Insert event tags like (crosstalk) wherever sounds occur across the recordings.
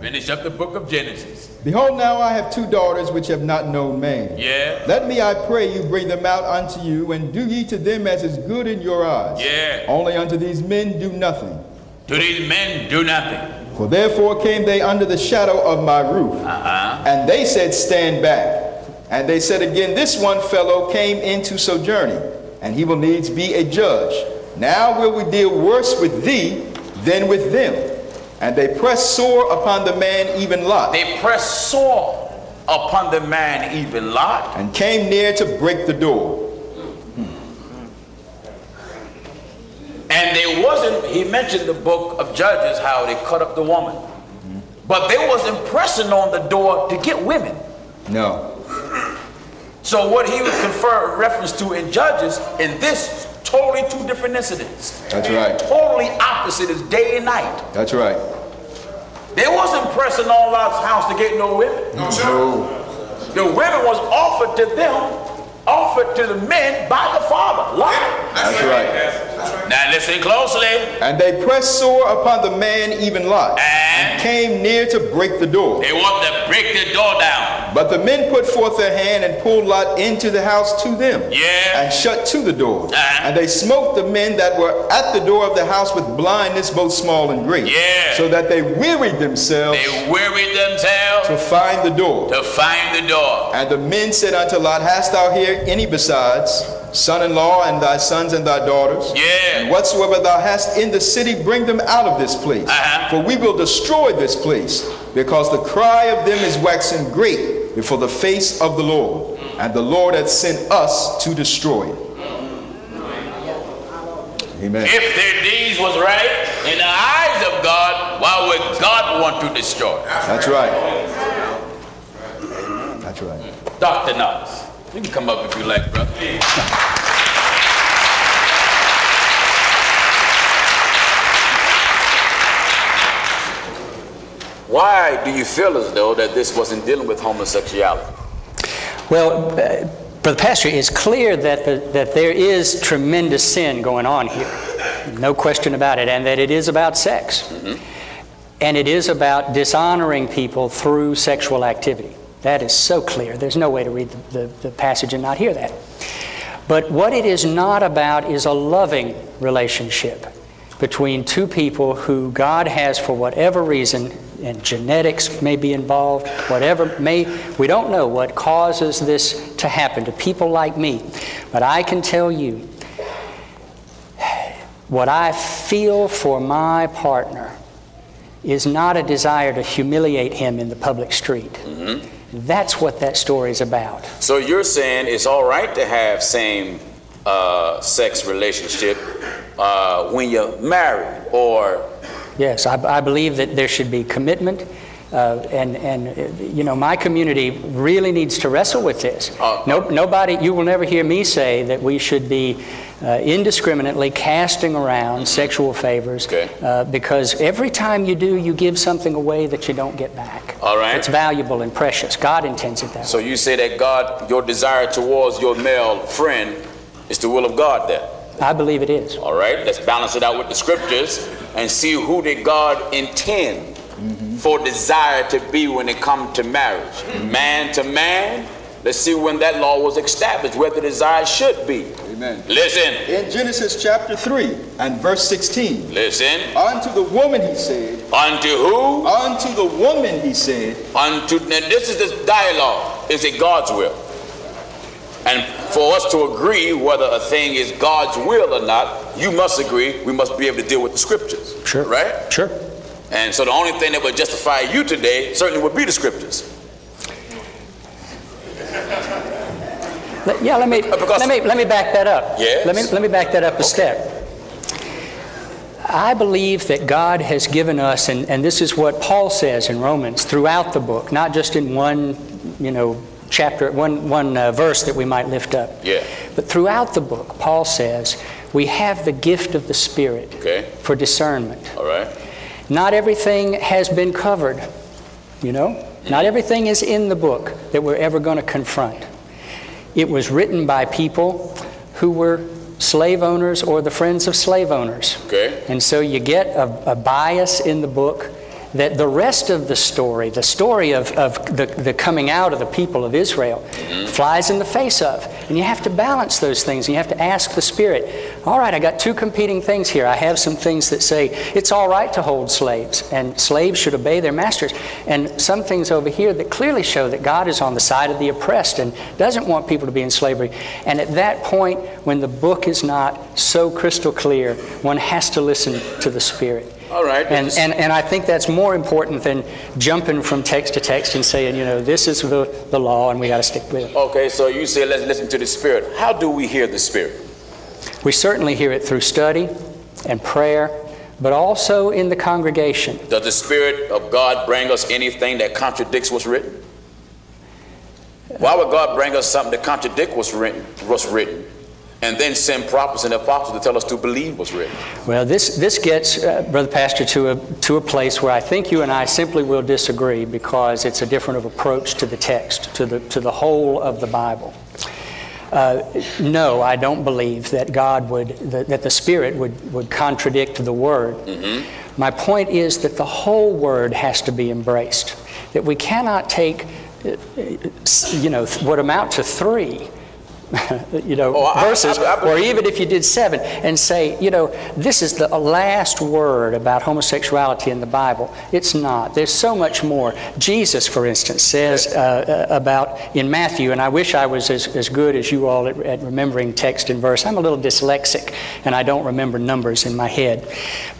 Finish up the book of Genesis. Behold, now I have two daughters which have not known man. Yeah. Let me, I pray you, bring them out unto you, and do ye to them as is good in your eyes. Yeah. Only unto these men do nothing. To these men, do nothing. For therefore came they under the shadow of my roof. Uh-huh. And they said, Stand back. And they said again, This one fellow came into sojourning, and he will needs be a judge. Now will we deal worse with thee than with them. And they pressed sore upon the man, even Lot, They pressed sore upon the man, even Lot. and came near to break the door. And they wasn't, he mentioned the book of Judges, how they cut up the woman. But they wasn't pressing on the door to get women. No. So what he would confer reference to in Judges, in this, totally two different incidents. That's right. Totally opposite as day and night. That's right. They wasn't pressing on Lot's house to get no women. No. No. The women was offered to them, offered to the men by the father, Lot. That's right. Now listen closely. And they pressed sore upon the man, even Lot, And came near to break the door. they want to break the door down. But the men put forth their hand and pulled Lot into the house to them, Yeah. and shut to the door. Uh-huh. And they smote the men that were at the door of the house with blindness, both small and great, Yeah. so that they wearied themselves They wearied themselves to find the door. to find the door. And the men said unto Lot, Hast thou here any besides, son-in-law, and thy sons and thy daughters? Yeah. And whatsoever thou hast in the city, bring them out of this place. Uh-huh. For we will destroy this place, because the cry of them is waxing great before the face of the Lord. And the Lord hath sent us to destroy it. Amen. If their deeds was right in the eyes of God, why would God want to destroy? That's right. That's right. Dr. Knox, you can come up if you like, brother. Why do you feel as though that this wasn't dealing with homosexuality? Well, uh, Brother Pastor, it's clear that, the, that there is tremendous sin going on here. No question about it. And that it is about sex. And it is about dishonoring people through sexual activity. That is so clear. There's no way to read the, the, the passage and not hear that. But what it is not about is a loving relationship between two people who God has, for whatever reason, and genetics may be involved, whatever may, we don't know what causes this to happen to people like me. But I can tell you what I feel for my partner is not a desire to humiliate him in the public street. Mm-hmm. That's what that story is about. So you're saying it's all right to have same uh, sex relationship uh, when you're married or Yes, I, I believe that there should be commitment. Uh, and, and you know, my community really needs to wrestle with this. Uh, no, nobody, you will never hear me say that we should be uh, indiscriminately casting around sexual favors Okay. uh, because every time you do, you give something away that you don't get back. All right. It's valuable and precious. God intends it that So way. you say that God, your desire towards your male friend is the will of God then. I believe it is. All right, let's balance it out with the scriptures and see who did God intend for desire to be when it comes to marriage. Man to man, let's see when that law was established, where the desire should be. Amen. Listen, In Genesis chapter 3 and verse 16, listen. unto the woman he said, Unto who? unto the woman he said, Unto, now this is the dialogue. Is it God's will? And for us to agree whether a thing is God's will or not, you must agree we must be able to deal with the scriptures. Sure. Right? Sure. And so the only thing that would justify you today certainly would be the scriptures. Let- yeah, let me, because- let me, let me back that up. Yes. Let me, let me back that up a step. I believe that God has given us, and, and this is what Paul says in Romans throughout the book, not just in one, you know, chapter, one, one uh, verse that we might lift up. Yeah. But throughout the book, Paul says we have the gift of the Spirit Okay. for discernment. All right? Not everything has been covered, you know? Not everything is in the book that we're ever going to confront. It was written by people who were slave owners or the friends of slave owners. Okay. And so you get a, a bias in the book that the rest of the story, the story of, of the, the coming out of the people of Israel, mm-hmm. flies in the face of. And you have to balance those things. And you have to ask the Spirit, all right, I got two competing things here. I have some things that say it's all right to hold slaves, and slaves should obey their masters. And some things over here that clearly show that God is on the side of the oppressed and doesn't want people to be in slavery. And at that point, when the book is not so crystal clear, one has to listen to the Spirit. All right. And, and, and I think that's more important than jumping from text to text and saying, you know, this is the, the law and we got to stick with it. Okay, so you say let's listen to the Spirit. How do we hear the Spirit? We certainly hear it through study and prayer, but also in the congregation. Does the Spirit of God bring us anything that contradicts what's written? Why would God bring us something that contradicts what's written, what's written, and then send prophets and apostles to tell us to believe what's written? Well, this, this gets, uh, Brother Pastor, to a, to a place where I think you and I simply will disagree because it's a different of approach to the text, to the, to the whole of the Bible. Uh, no, I don't believe that God would, that, that the Spirit would, would contradict the Word. Mm-hmm. My point is that the whole Word has to be embraced. That we cannot take, uh, you know, what amount to three (laughs) you know, Oh, I- verses, I- I or even if you did seven, and say, you know, this is the last word about homosexuality in the Bible. It's not. There's so much more. Jesus, for instance, says uh, uh, about in Matthew, and I wish I was as, as good as you all at, at remembering text and verse. I'm a little dyslexic, and I don't remember numbers in my head.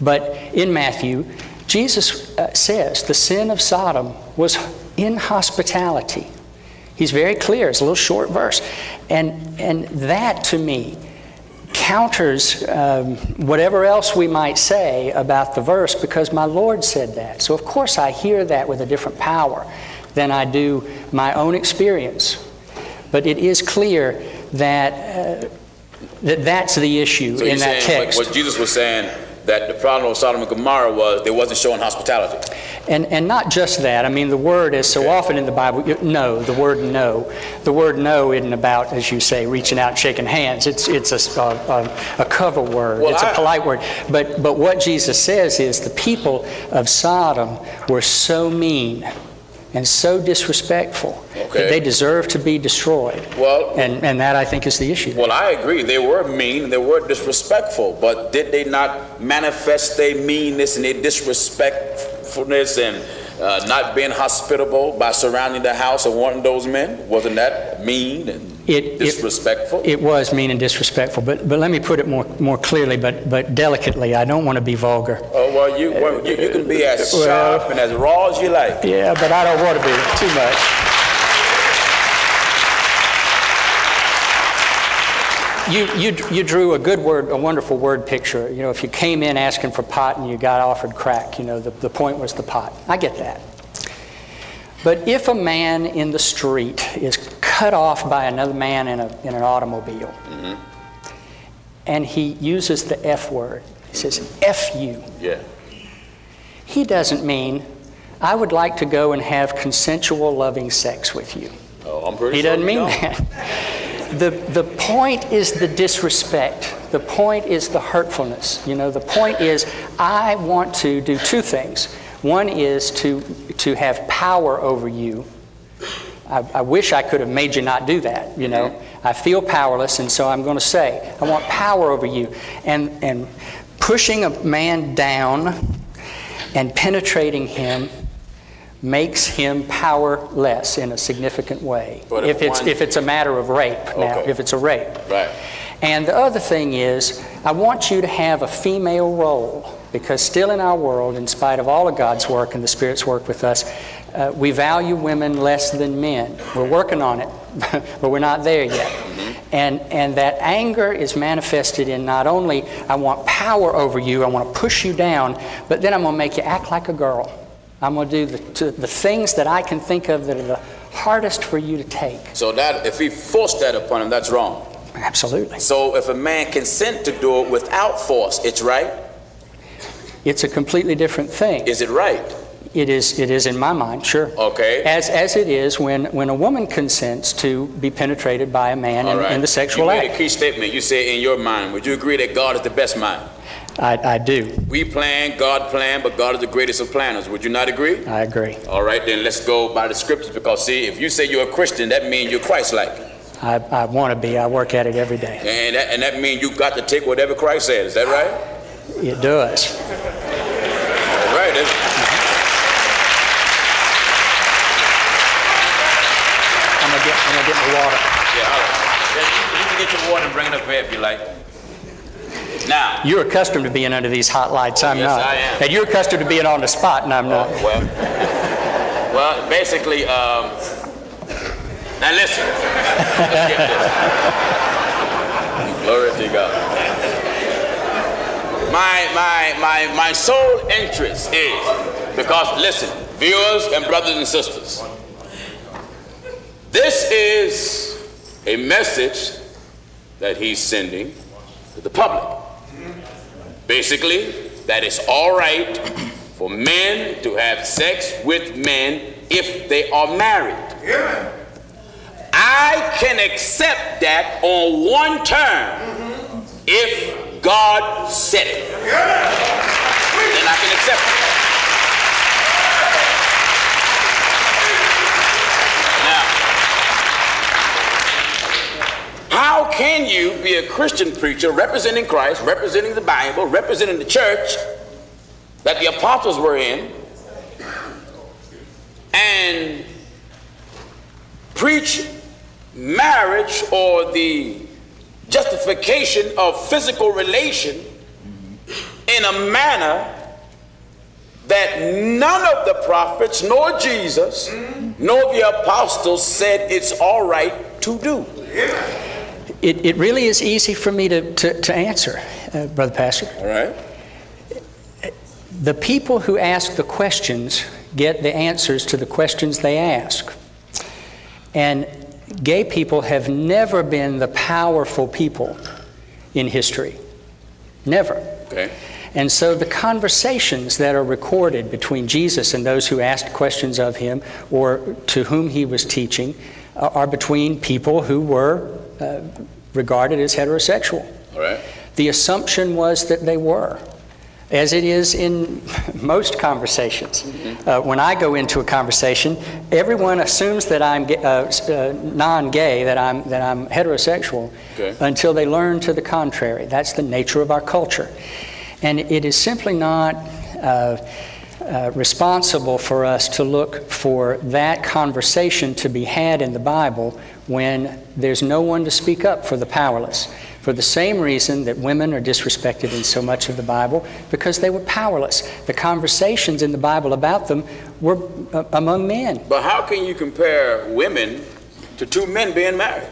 But in Matthew, Jesus uh, says the sin of Sodom was inhospitality. He's very clear. It's a little short verse. And, and that, to me, counters um, whatever else we might say about the verse because my Lord said that. So, of course, I hear that with a different power than I do my own experience. But it is clear that, uh, that that's the issue So in that saying text. what Jesus was saying that the problem of Sodom and Gomorrah was they wasn't showing hospitality. And, and not just that. I mean, the word is so often in the Bible, no, the word no. The word no isn't about, as you say, reaching out and shaking hands. It's, it's a, a, a cover word, Well, it's a I- polite word. But, but what Jesus says is the people of Sodom were so mean and so disrespectful Okay. that they deserve to be destroyed. Well- and, and that, I think, is the issue. Well, I agree. They were mean, and they were disrespectful, but did they not manifest their meanness and their disrespectfulness and uh, not being hospitable by surrounding the house of one of those men? Wasn't that mean and It- it- disrespectful? It was mean and disrespectful, but, but let me put it more, more clearly, but, but delicately. I don't want to be vulgar. oh, well, you, well, you, you can be as Well- sharp and as raw as you like. Yeah, but I don't want to be too much. You, you, you drew a good word, a wonderful word picture. You know, if you came in asking for pot and you got offered crack, you know, the, the point was the pot. I get that. But if a man in the street is cut off by another man in, a, in an automobile, mm-hmm. and he uses the F word, he says, F you. Yeah. He doesn't mean, I would like to go and have consensual, loving sex with you. Oh, I'm pretty He sure doesn't mean don't. that. The, the point is the disrespect. The point is the hurtfulness. You know, the point is I want to do two things. One is to, to have power over you. I, I wish I could have made you not do that, you know. I feel powerless, and so I'm going to say, I want power over you. And, and pushing a man down and penetrating him makes him powerless in a significant way. But if if it's one- if it's a matter of rape now, Okay. if it's a rape. Right. And the other thing is, I want you to have a female role because still in our world, in spite of all of God's work and the Spirit's work with us, uh, we value women less than men. We're working on it, (laughs) but we're not there yet. And, and that anger is manifested in not only I want power over you, I want to push you down, but then I'm going to make you act like a girl. I'm going to do the, to the things that I can think of that are the hardest for you to take. So that if he forced that upon him, that's wrong. Absolutely. So if a man consent to do it without force, it's right. It's a completely different thing. Is it right? It is, it is in my mind, sure. Okay. As, as it is when, when a woman consents to be penetrated by a man in, right. in the sexual you made act. a key statement. You said in your mind. Would you agree that God is the best mind? I, I do. We plan, God plan, but God is the greatest of planners. Would you not agree? I agree. All right, then let's go by the scriptures because see, if you say you're a Christian, that means you're Christ-like, I, I want to be. I work at it every day. and that, and that means you got to take whatever Christ said. Is that right? It does. All right. that's- I'm going to get, my water. Yeah, all right. You, can get your water and bring it up here if you like. Now, You're accustomed to being under these hot lights. I'm Yes, not. I am. And you're accustomed to being on the spot, and I'm not. well, well, basically, um, now listen. Let's get this. Glory to God. My, my, my, my sole interest is because, listen, viewers and brothers and sisters, this is a message that he's sending to the public. Basically, that it's all right for men to have sex with men if they are married. I can accept that on one term if God said it. Then I can accept it. How can you be a Christian preacher representing Christ, representing the Bible, representing the church that the apostles were in, and preach marriage or the justification of physical relation in a manner that none of the prophets, nor Jesus, nor the apostles said it's all right to do. It, it really is easy for me to, to, to answer, uh, Brother Pastor. All right? The people who ask the questions get the answers to the questions they ask. And gay people have never been the powerful people in history. Never. Okay. And so the conversations that are recorded between Jesus and those who asked questions of him or to whom he was teaching uh, are between people who were uh, regarded as heterosexual. All right. The assumption was that they were, as it is in (laughs) most conversations. Uh, when I go into a conversation, everyone assumes that I'm ga- uh, uh, non-gay, that I'm that I'm heterosexual, Okay. until they learn to the contrary. That's the nature of our culture, and it is simply not. Uh, uh, responsible for us to look for that conversation to be had in the Bible when there's no one to speak up for the powerless. For the same reason that women are disrespected in so much of the Bible, because they were powerless. The conversations in the Bible about them were uh, among men. But how can you compare women to two men being married?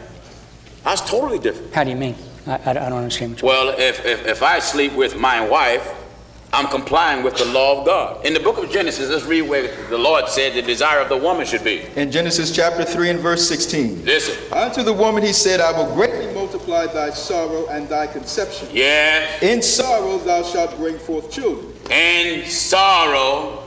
That's totally different. How do you mean? I, I, I don't understand what you Well, if, if, if I sleep with my wife, I'm complying with the law of God. In the book of Genesis, let's read where the Lord said the desire of the woman should be. In Genesis chapter 3 and verse 16. Listen. Unto the woman he said, I will greatly multiply thy sorrow and thy conception. Yeah. In sorrow thou shalt bring forth children, In sorrow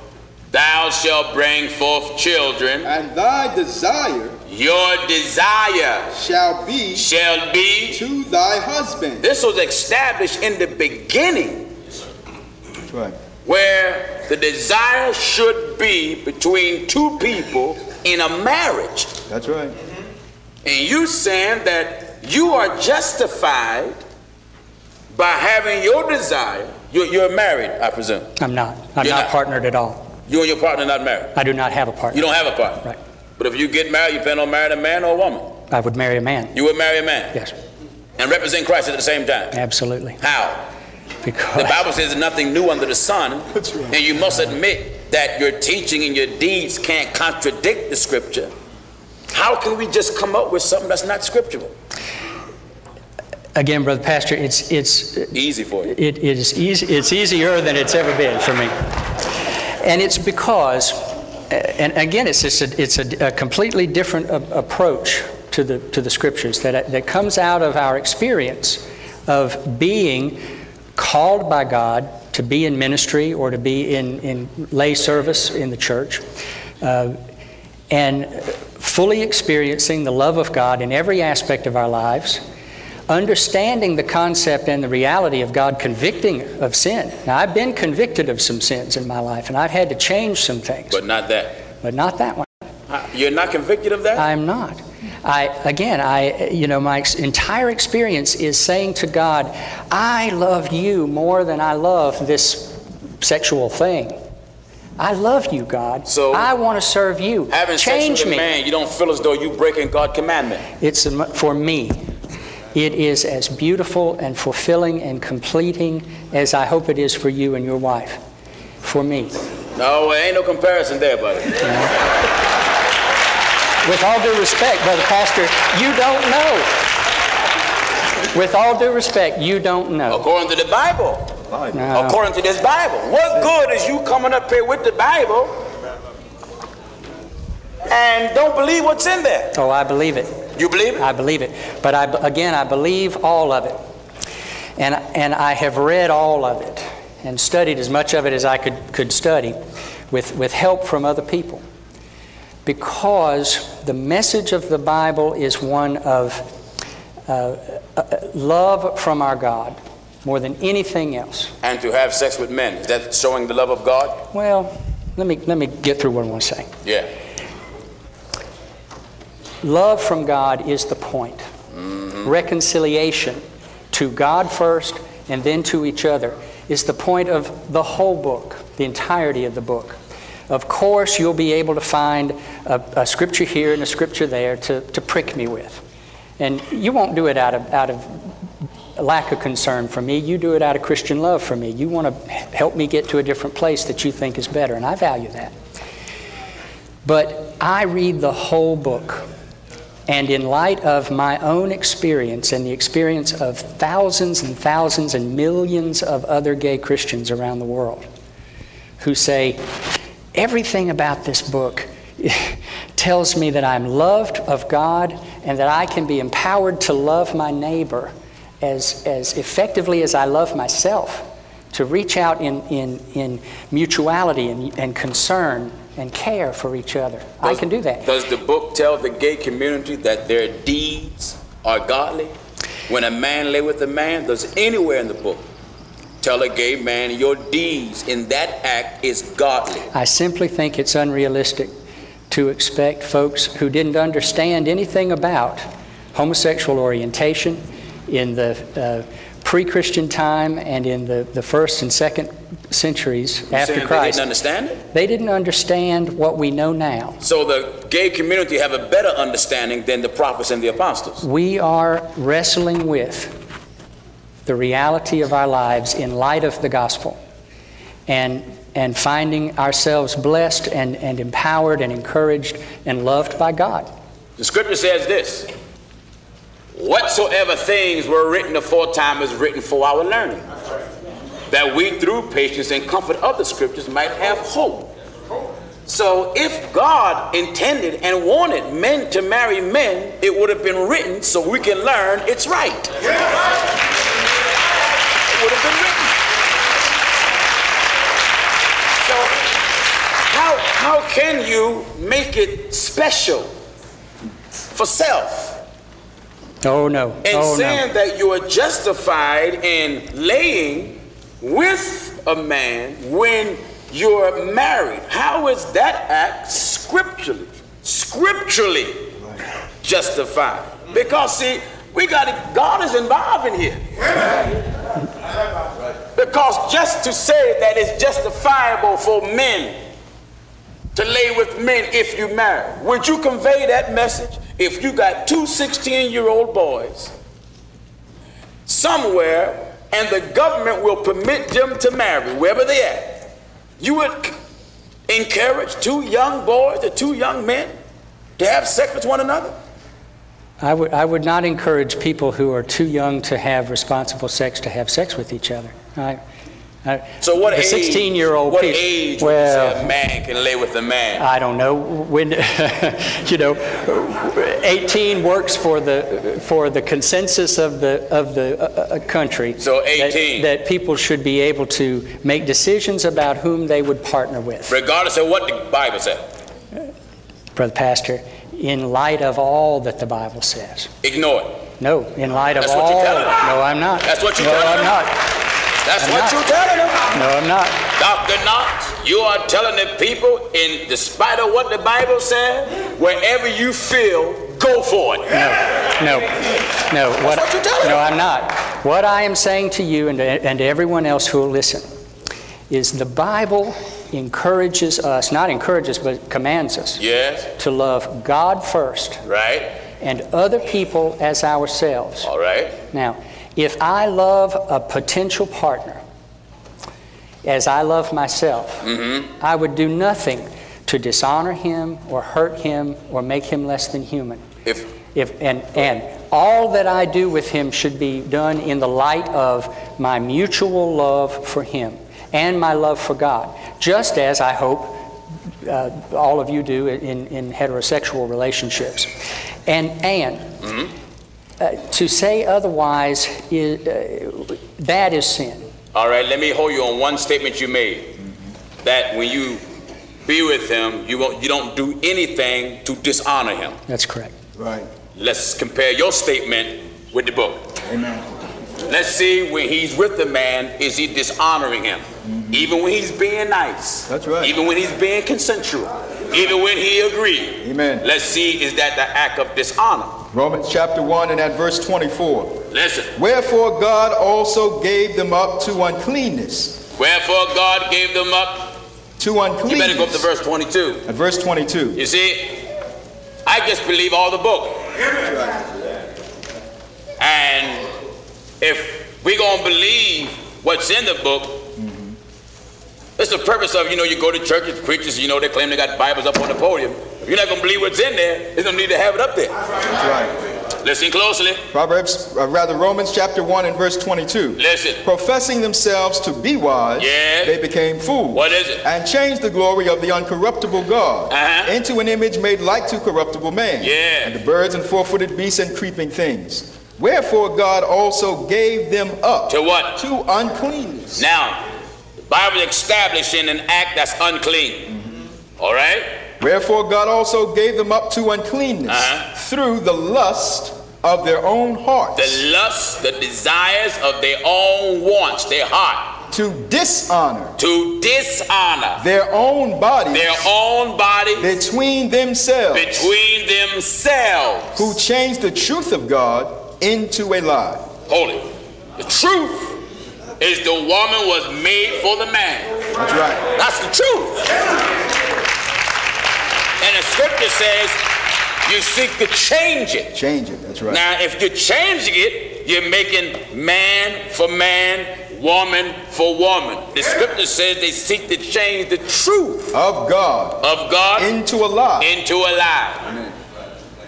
thou shalt bring forth children. and thy desire Your desire shall be shall be. to thy husband. This was established in the beginning right. where the desire should be between two people in a marriage. That's right. And you saying that you are justified by having your desire. You're, you're married, I presume. I'm not. I'm You're not, not. partnered at all. You and your partner not married. I do not have a partner. You don't have a partner. Right. But if you get married, you plan on marrying a man or a woman. I would marry a man. You would marry a man Yes, and represent Christ at the same time. absolutely. How? The Bible says nothing new under the sun. (laughs) Right. And you must admit that your teaching and your deeds can't contradict the scripture. How can we just come up with something that's not scriptural? again, brother pastor, it's it's Easy for you. it is easy, it's easier than it's ever been for me. And it's because, and again, it's just a, it's a, a completely different approach to the, to the scriptures that, that comes out of our experience of being called by God to be in ministry or to be in, in lay service in the church. Uh, and fully experiencing the love of God in every aspect of our lives, understanding the concept and the reality of God convicting of sin. Now, I've been convicted of some sins in my life, and I've had to change some things, But not that. but not that one. You're not convicted of that? I'm not. I again, I you know, my ex- entire experience is saying to God, I love you more than I love this sexual thing. I love you, God. So- I want to serve you. Having Change sex with me. a man, you don't feel as though you're breaking God's commandment. It's a, for me. It is as beautiful and fulfilling and completing as I hope it is for you and your wife. For me. No, there ain't no comparison there, buddy. With all due respect, Brother Pastor, you don't know. With all due respect, you don't know. According to the Bible. No. According to this Bible. What good is you coming up here with the Bible and don't believe what's in there? Oh, I believe it. You believe it? I believe it. But I, again, I believe all of it. And, and I have read all of it and studied as much of it as I could, could study with, with help from other people. Because the message of the Bible is one of uh, uh, love from our God more than anything else. And to have sex with men. Is that showing the love of God? Well, let me, let me get through what I want to say. Yeah. Love from God is the point. Reconciliation to God first and then to each other is the point of the whole book, the entirety of the book. Of course, you'll be able to find a, a scripture here and a scripture there to, to prick me with. And you won't do it out of, out of lack of concern for me. You do it out of Christian love for me. You want to help me get to a different place that you think is better, and I value that. But I read the whole book. And in light of my own experience and the experience of thousands and thousands and millions of other gay Christians around the world who say, everything about this book tells me that I'm loved of God and that I can be empowered to love my neighbor as, as effectively as I love myself, to reach out in, in, in mutuality and, and concern and care for each other. I can do that. Does the book tell the gay community that their deeds are godly? When a man lay with a man, does anywhere in the book tell a gay man your deeds in that act is godly? I simply think it's unrealistic to expect folks who didn't understand anything about homosexual orientation in the uh, pre Christian time and in the, the first and second centuries You after saying They Christ. didn't understand it? They didn't understand what we know now. So the gay community have a better understanding than the prophets and the apostles. We are wrestling with the reality of our lives in light of the gospel and, and finding ourselves blessed and, and empowered and encouraged and loved by God. The scripture says this Whatsoever things were written aforetime is written for our learning, that we through patience and comfort of the scriptures might have hope. So, if God intended and wanted men to marry men, it would have been written so we can learn it's right. It would have been written. So, how, how can you make it special for self? Oh no. and oh saying no. that you are justified in laying with a man when you're married. How is that act scripturally, scripturally justified? Because see, we got it, God is involved in here. Because just to say that it's justifiable for men to lay with men if you marry. Would you convey that message if you got two 16 year old boys somewhere and the government will permit them to marry wherever they at? You would encourage two young boys or two young men to have sex with one another? I would, I would not encourage people who are too young to have responsible sex to have sex with each other. I, Uh, So what the age? 16 year old What age well, a man can lay with a man? I don't know when, (laughs) you know, 18 works for the, for the consensus of the, of the uh, uh, country. So that- 18. That people should be able to make decisions about whom they would partner with. Regardless of what the Bible says. Brother Pastor, in light of all that the Bible says. Ignore it. No, in light of That's all. what you're telling them. No, I'm not. That's what you're no, telling I'm them. not. That's I'm what not. you're telling them. No, I'm not. Dr. Knox, you are telling the people, in despite of what the Bible says, wherever you feel, go for it. No, no. What, what you're telling no, them. I'm not. What I am saying to you and to, and to everyone else who will listen is the Bible encourages us, not encourages, but commands us Yes, to love God first right, and other people as ourselves. all right. Now, if I love a potential partner as I love myself, mm-hmm. I would do nothing to dishonor him or hurt him or make him less than human. If If, and, and all that I do with him should be done in the light of my mutual love for him and my love for God, just as I hope uh, all of you do in, in heterosexual relationships. And, and uh, to say otherwise, is, uh, that is sin. All right, let me hold you on one statement you made. That when you be with him, you, won't, you don't do anything to dishonor him. That's correct. Right. Let's compare your statement with the book. Amen. Let's see when he's with the man, is he dishonoring him? Mm-hmm. Even when he's being nice. That's right. Even when he's being consensual. Even when he agreed. Amen. Let's see, is that the act of dishonor? Romans chapter 1 and at verse 24. Listen. Wherefore God also gave them up to uncleanness. Wherefore God gave them up. To uncleanness. You better go up to verse 22. At verse 22. You see, I just believe all the book. And if we're going to believe what's in the book, it's the purpose of, you know, you go to churches, preachers, you know, they claim they got Bibles up on the podium. If you're not going to believe what's in there, there's no need to have it up there. That's right. Listen closely. Proverbs, uh, rather Romans chapter 1 and verse 22. Listen. Professing themselves to be wise, Yes. they became fools. What is it? And changed the glory of the uncorruptible God Uh-huh. into an image made like to corruptible man. Yeah. And the birds and four-footed beasts and creeping things. Wherefore God also gave them up To what? to uncleanness. Now, the Bible establishing an act that's unclean. All right? Wherefore God also gave them up to uncleanness Uh-huh. through the lust of their own hearts The lust, the desires of their own wants, their heart, to dishonor to dishonor their own bodies their own body between themselves between themselves. who changed the truth of God into a lie. Holy. The truth is the woman was made for the man. That's right. That's the truth. And the scripture says you seek to change it. Change it. That's right. Now, if you're changing it, you're making man for man, woman for woman. The scripture says they seek to change the truth of God of God into a lie. into a lie.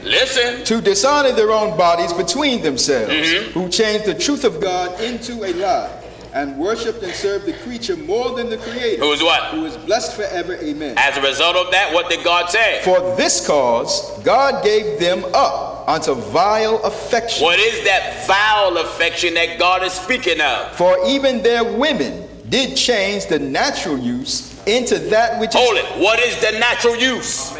Listen. to dishonor their own bodies between themselves, Mm-hmm. who change the truth of. God into a lie, and worshipped and served the creature more than the Creator, Who is what? who is blessed forever. Amen. As a result of that, what did God say? For this cause, God gave them up unto vile affection. What is that vile affection that God is speaking of? For even their women did change the natural use into that which is Hold it. What is the natural use?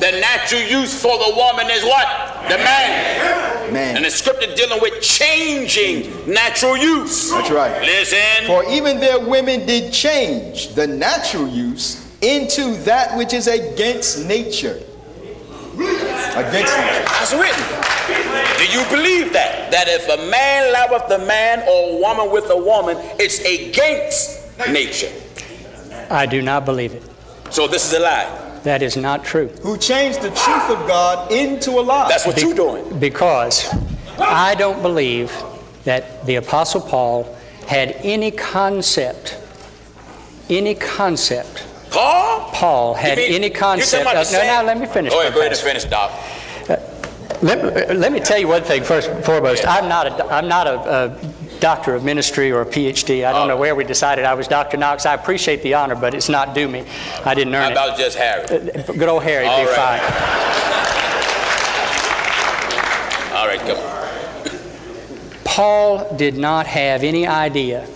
The natural use for the woman is what? The man. man. And the scripture dealing with changing natural use. That's right. Listen. For even their women did change the natural use into that which is against nature. Against nature. That's written. Do you believe that? That if a man loveth a man or a woman with a woman, it's against nature. I do not believe it. So this is a lie. That is not true. Who changed the truth of God into a lie. That's what you're doing. Because I don't believe that the Apostle Paul had any concept, any concept. Paul? Paul had mean- any you're concept. about Of, the no, same- let me finish. Go ahead, go ahead and finish, Doc. Uh, let, uh, let me tell you one thing first and foremost. I'm not a, I'm not a, a doctor of ministry or a PhD. I don't oh. know where we decided I was Dr. Knox. I appreciate the honor, but it's not due me. I didn't How earn about just Harry? Uh, it. Good old Harry, All be right. fine. (laughs) All right, come on. Paul did not have any idea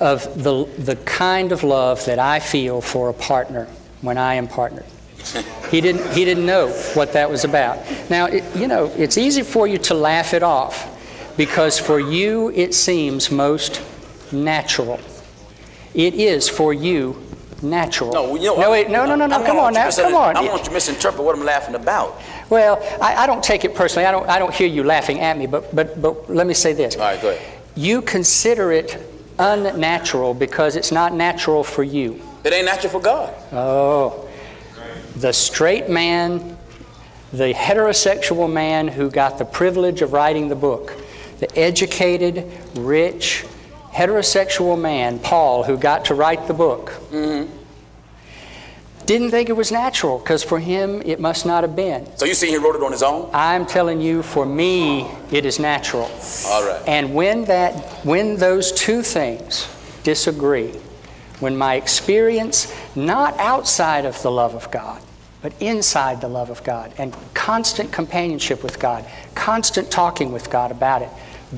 of the, the kind of love that I feel for a partner when I am partnered. (laughs) He didn't, he didn't know what that was about. Now, it, you know, it's easy for you to laugh it off because for you it seems most natural. It is for you natural. No, you know, no, wait, no, no, no, I no. Come on now. Come on. I don't want you to misinterpret what I'm laughing about. Well, I, I don't take it personally. I don't, I don't hear you laughing at me, but, but, but let me say this. All right, go ahead. You consider it unnatural because it's not natural for you. It ain't natural for God. Oh, the straight man, the heterosexual man who got the privilege of writing the book, the educated, rich, heterosexual man, Paul, who got to write the book, mm-hmm. didn't think it was natural because for him it must not have been. So you see he wrote it on his own? I'm telling you, for me, it is natural. All right. And when that, when those two things disagree, when my experience, not outside of the love of God, but inside the love of God, and constant companionship with God, constant talking with God about it,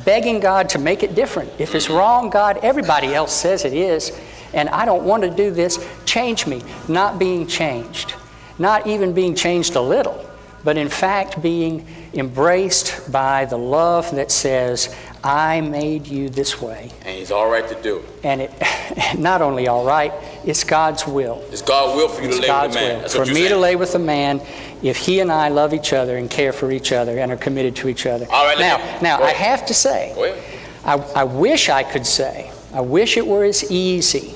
begging God to make it different. If it's wrong, God, everybody else says it is, and I don't want to do this, change me. Not being changed, not even being changed a little, but in fact being embraced by the love that says, I made you this way. And he's all right to do it. And it, (laughs) not only all right, it's God's will. It's God's will for you to lay God's with a man. will. That's For me to lay with a man if he and I love each other and care for each other and are committed to each other. All right, now, me- now I have to say, I, I wish I could say, I wish it were as easy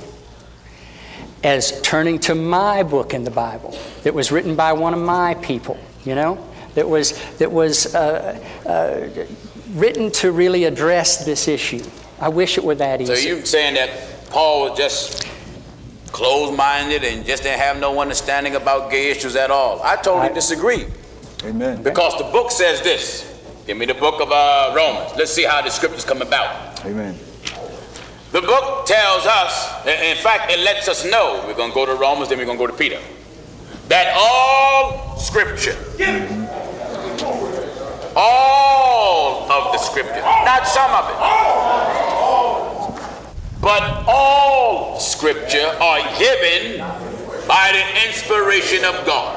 as turning to my book in the Bible that was written by one of my people, you know, that was, that was uh, uh, written to really address this issue. I wish it were that easy. So easy. you saying that Paul was just closed-minded and just didn't have no understanding about gay issues at all? I totally I- disagree Amen. because the book says this. Give me the book of uh, Romans. Let's see how the scriptures come about. Amen. The book tells us, in in fact, it lets us know. We're going to go to Romans, then we're going to go to Peter. That all scripture, all of the scripture, not some of it, but all scripture are given by the inspiration of God.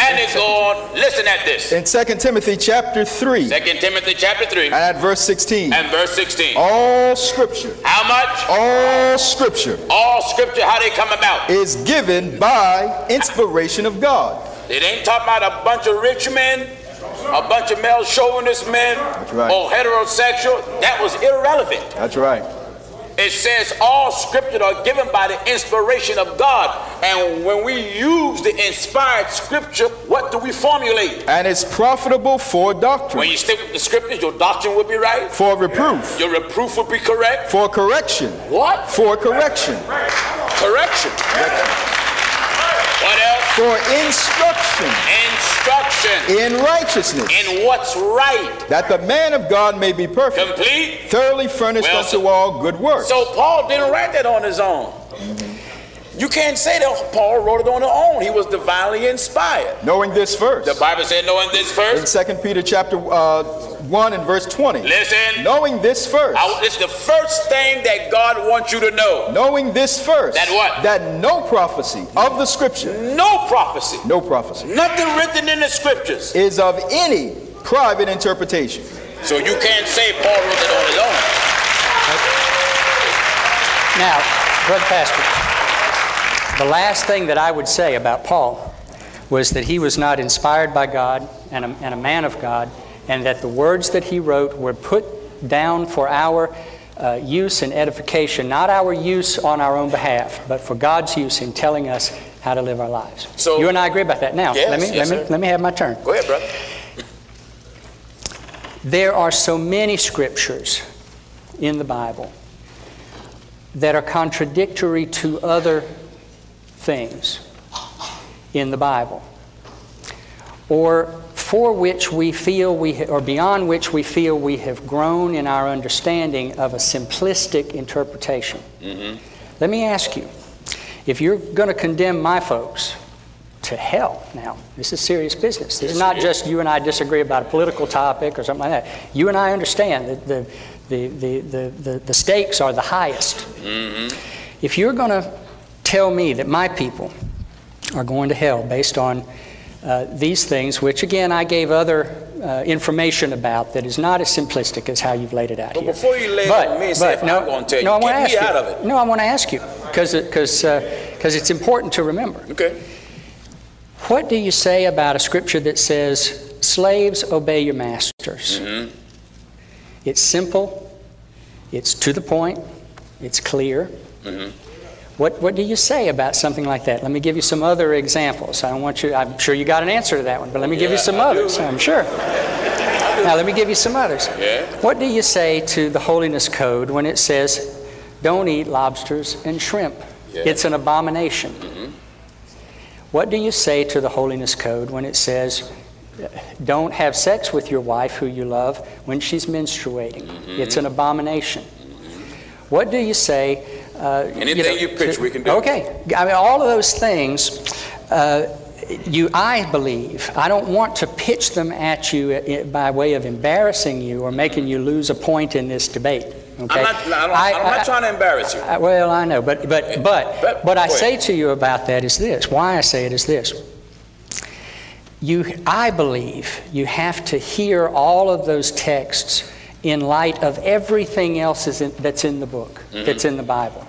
And it go on, listen at this. In 2 Timothy chapter 3 2 Timothy chapter 3 and at verse 16, and verse 16. all scripture, How much? all scripture All scripture, how they come about? is given by inspiration of God. It ain't talking about a bunch of rich men, a bunch of male chauvinist men, right. or heterosexual. That was irrelevant. That's right. It says all scripture are given by the inspiration of God. And when we use the inspired scripture, what do we formulate? And it's profitable for doctrine. When you stick with the scriptures, your doctrine will be right, for reproof, your reproof will be correct. for correction, What? for correction, Correction. What else? For instruction Instruction in righteousness, in what's right. that the man of God may be perfect, Complete. thoroughly furnished Well, unto all good works. So Paul didn't write that on his own. Mm-hmm. You can't say that Paul wrote it on his own. He was divinely inspired. Knowing this first, The Bible said, knowing this in first, 2 Peter chapter uh, 1 and verse 20, listen, knowing this first, I, it's the first thing that God wants you to know. knowing this first, That what? that no prophecy of the scripture, No prophecy, no prophecy, nothing written in the scriptures. is of any private interpretation. So you can't say Paul wrote it on his own. Now, Brother Pastor, the last thing that I would say about Paul was that he was not inspired by God and a, and a man of God, and that the words that he wrote were put down for our uh, use and edification, not our use on our own behalf, but for God's use in telling us how to live our lives. So- you and I agree about that. Now, Yes, let me yes, let me sir. let me have my turn. Go ahead, brother. There are so many scriptures in the Bible that are contradictory to other things in the Bible or for which we feel we, or beyond which we feel we have grown in our understanding of a simplistic interpretation. Mm-hmm. Let me ask you if you're going to condemn my folks to hell, now, this is serious business. This is not just you and I disagree about a political topic or something like that. You and I understand that the, the, the, the, the, the stakes are the highest. Mm-hmm. If you're going to tell me that my people are going to hell based on uh, these things, which again I gave other uh, information about that is not as simplistic as how you've laid it out But here. before you lay it on me if I'm gonna tell you, no, I wanna get ask me you. out of it. No, I want to ask you because because because it's important to remember. Okay. What do you say about a scripture that says, "Slaves, obey your masters"? Mm-hmm. It's simple, it's to the point, it's clear. Mm-hmm. What, what do you say about something like that? Let me give you some other examples. I want you, I'm sure you got an answer to that one, but let me give you some I do. others, I'm sure. Now, let me give you some others. Yeah. What do you say to the Holiness Code when it says, don't eat lobsters and shrimp? Yeah. It's an abomination. Mm-hmm. What do you say to the Holiness Code when it says, don't have sex with your wife who you love when she's menstruating? Mm-hmm. It's an abomination. What do you say? Uh, Anything you preach, to- we can do. Okay. I mean, all of those things. Uh, you, I believe, I don't want to pitch them at you by way of embarrassing you or making you lose a point in this debate. Okay? I'm not, I don't, I- I'm not I- trying to embarrass you. I- well, I know, but but but But- what I say to you about that is this. Why I say it is this. You, I believe, you have to hear all of those texts in light of everything else is in, that's in the book, that's in the Bible.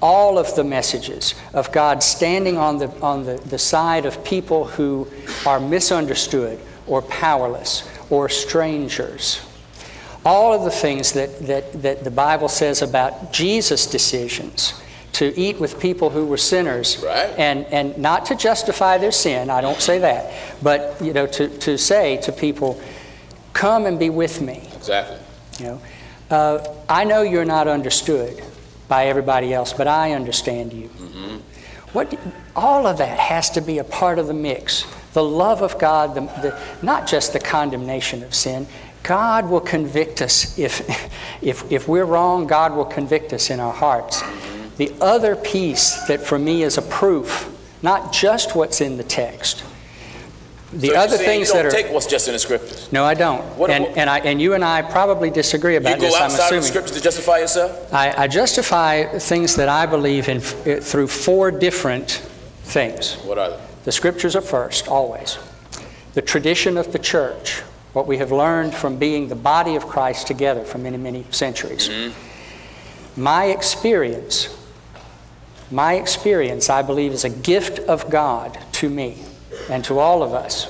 All of the messages of God standing on the on the, the side of people who are misunderstood or powerless or strangers all of the things that, that, that the Bible says about Jesus' decisions to eat with people who were sinners Right. and, and not to justify their sin, I don't say that, but you know, to, to say to people, come and be with me. Exactly. You know, uh, I know you're not understood by everybody else, but I understand you. What, all of that has to be a part of the mix. The love of God, the, the, not just the condemnation of sin. God will convict us if, (laughs) if, if we're wrong. God will convict us in our hearts. The other piece that for me is a proof, not just what's in the text. The So other things you don't that are take what's just in the scriptures. no, I don't. What- and, what- and, I, and you and I probably disagree You about go this, I'm outside of the scriptures to justify yourself. I, I justify things that I believe in f- through four different things. What are they? The scriptures are first, always. The tradition of the church, what we have learned from being the body of Christ together for many, many centuries. Mm-hmm. My experience, my experience, I believe, is a gift of God to me and to all of us.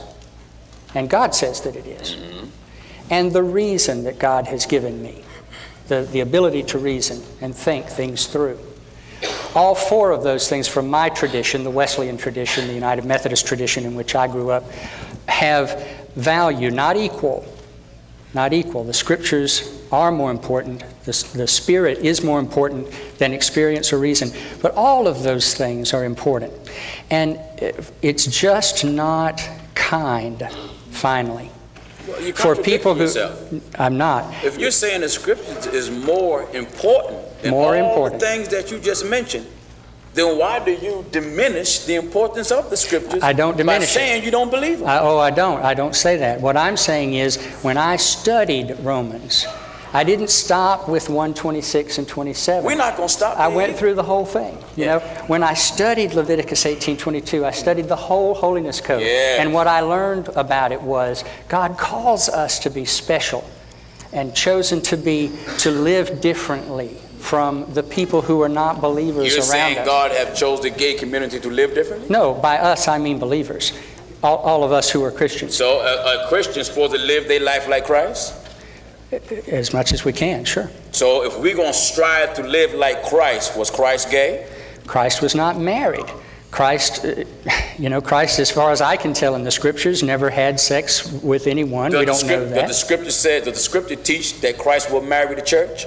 And God says that it is. Mm-hmm. And the reason that God has given me, the, the ability to reason and think things through. All four of those things from my tradition, the Wesleyan tradition, the United Methodist tradition in which I grew up, have value, not equal. Not equal. The scriptures are more important. The, the spirit is more important than experience or reason. But all of those things are important. And it's just not kind, finally, Well, for people who. yourself. I'm not. If you're saying the scriptures is more important than More all important. the things that you just mentioned, then why do you diminish the importance of the scriptures? I don't diminish it. by saying you don't believe them. I, oh, I don't. I don't say that. What I'm saying is, when I studied Romans, I didn't stop with 126 and 27. We're not going to stop. I went either. through the whole thing. You know, when I studied Leviticus 18:22, I studied the whole holiness code. Yes. And what I learned about it was God calls us to be special and chosen to be to live differently from the people who are not believers You're around saying us. God have chose the gay community to live differently? No, by us I mean believers. All, all of us who are Christians. So a, a supposed to live their life like Christ? As much as we can, sure. So if we're going to strive to live like Christ, was Christ gay? Christ was not married. Christ, uh, (laughs) you know, Christ, as far as I can tell in the scriptures, never had sex with anyone. Does we the don't know script- Does the scripture say, does the scripture teach that Christ will marry the church?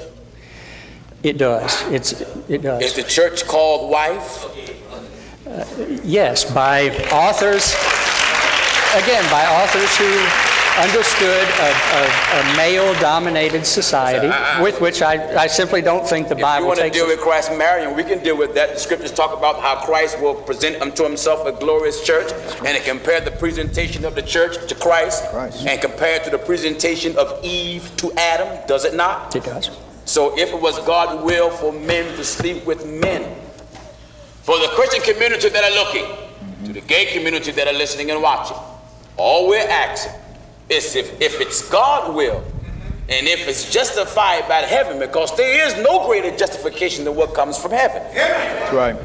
It does. It's, it does. Is the church called wife? Yes, by authors. again, by authors who understood a, a, a male-dominated society, I- I- ah, ah. with which I, I simply don't think the If you Bible want to deal us with Christ marrying, we can deal with that. The scriptures talk about how Christ will present unto himself a glorious church, and it compared the presentation of the church to Christ, Christ. and compared to the presentation of Eve to Adam, does it not? It does. So if it was God's will for men to sleep with men, for the Christian community that are looking, to the gay community that are listening and watching, all we're asking is if, if it's God will, and if it's justified by heaven, because there is no greater justification than what comes from heaven, That's right.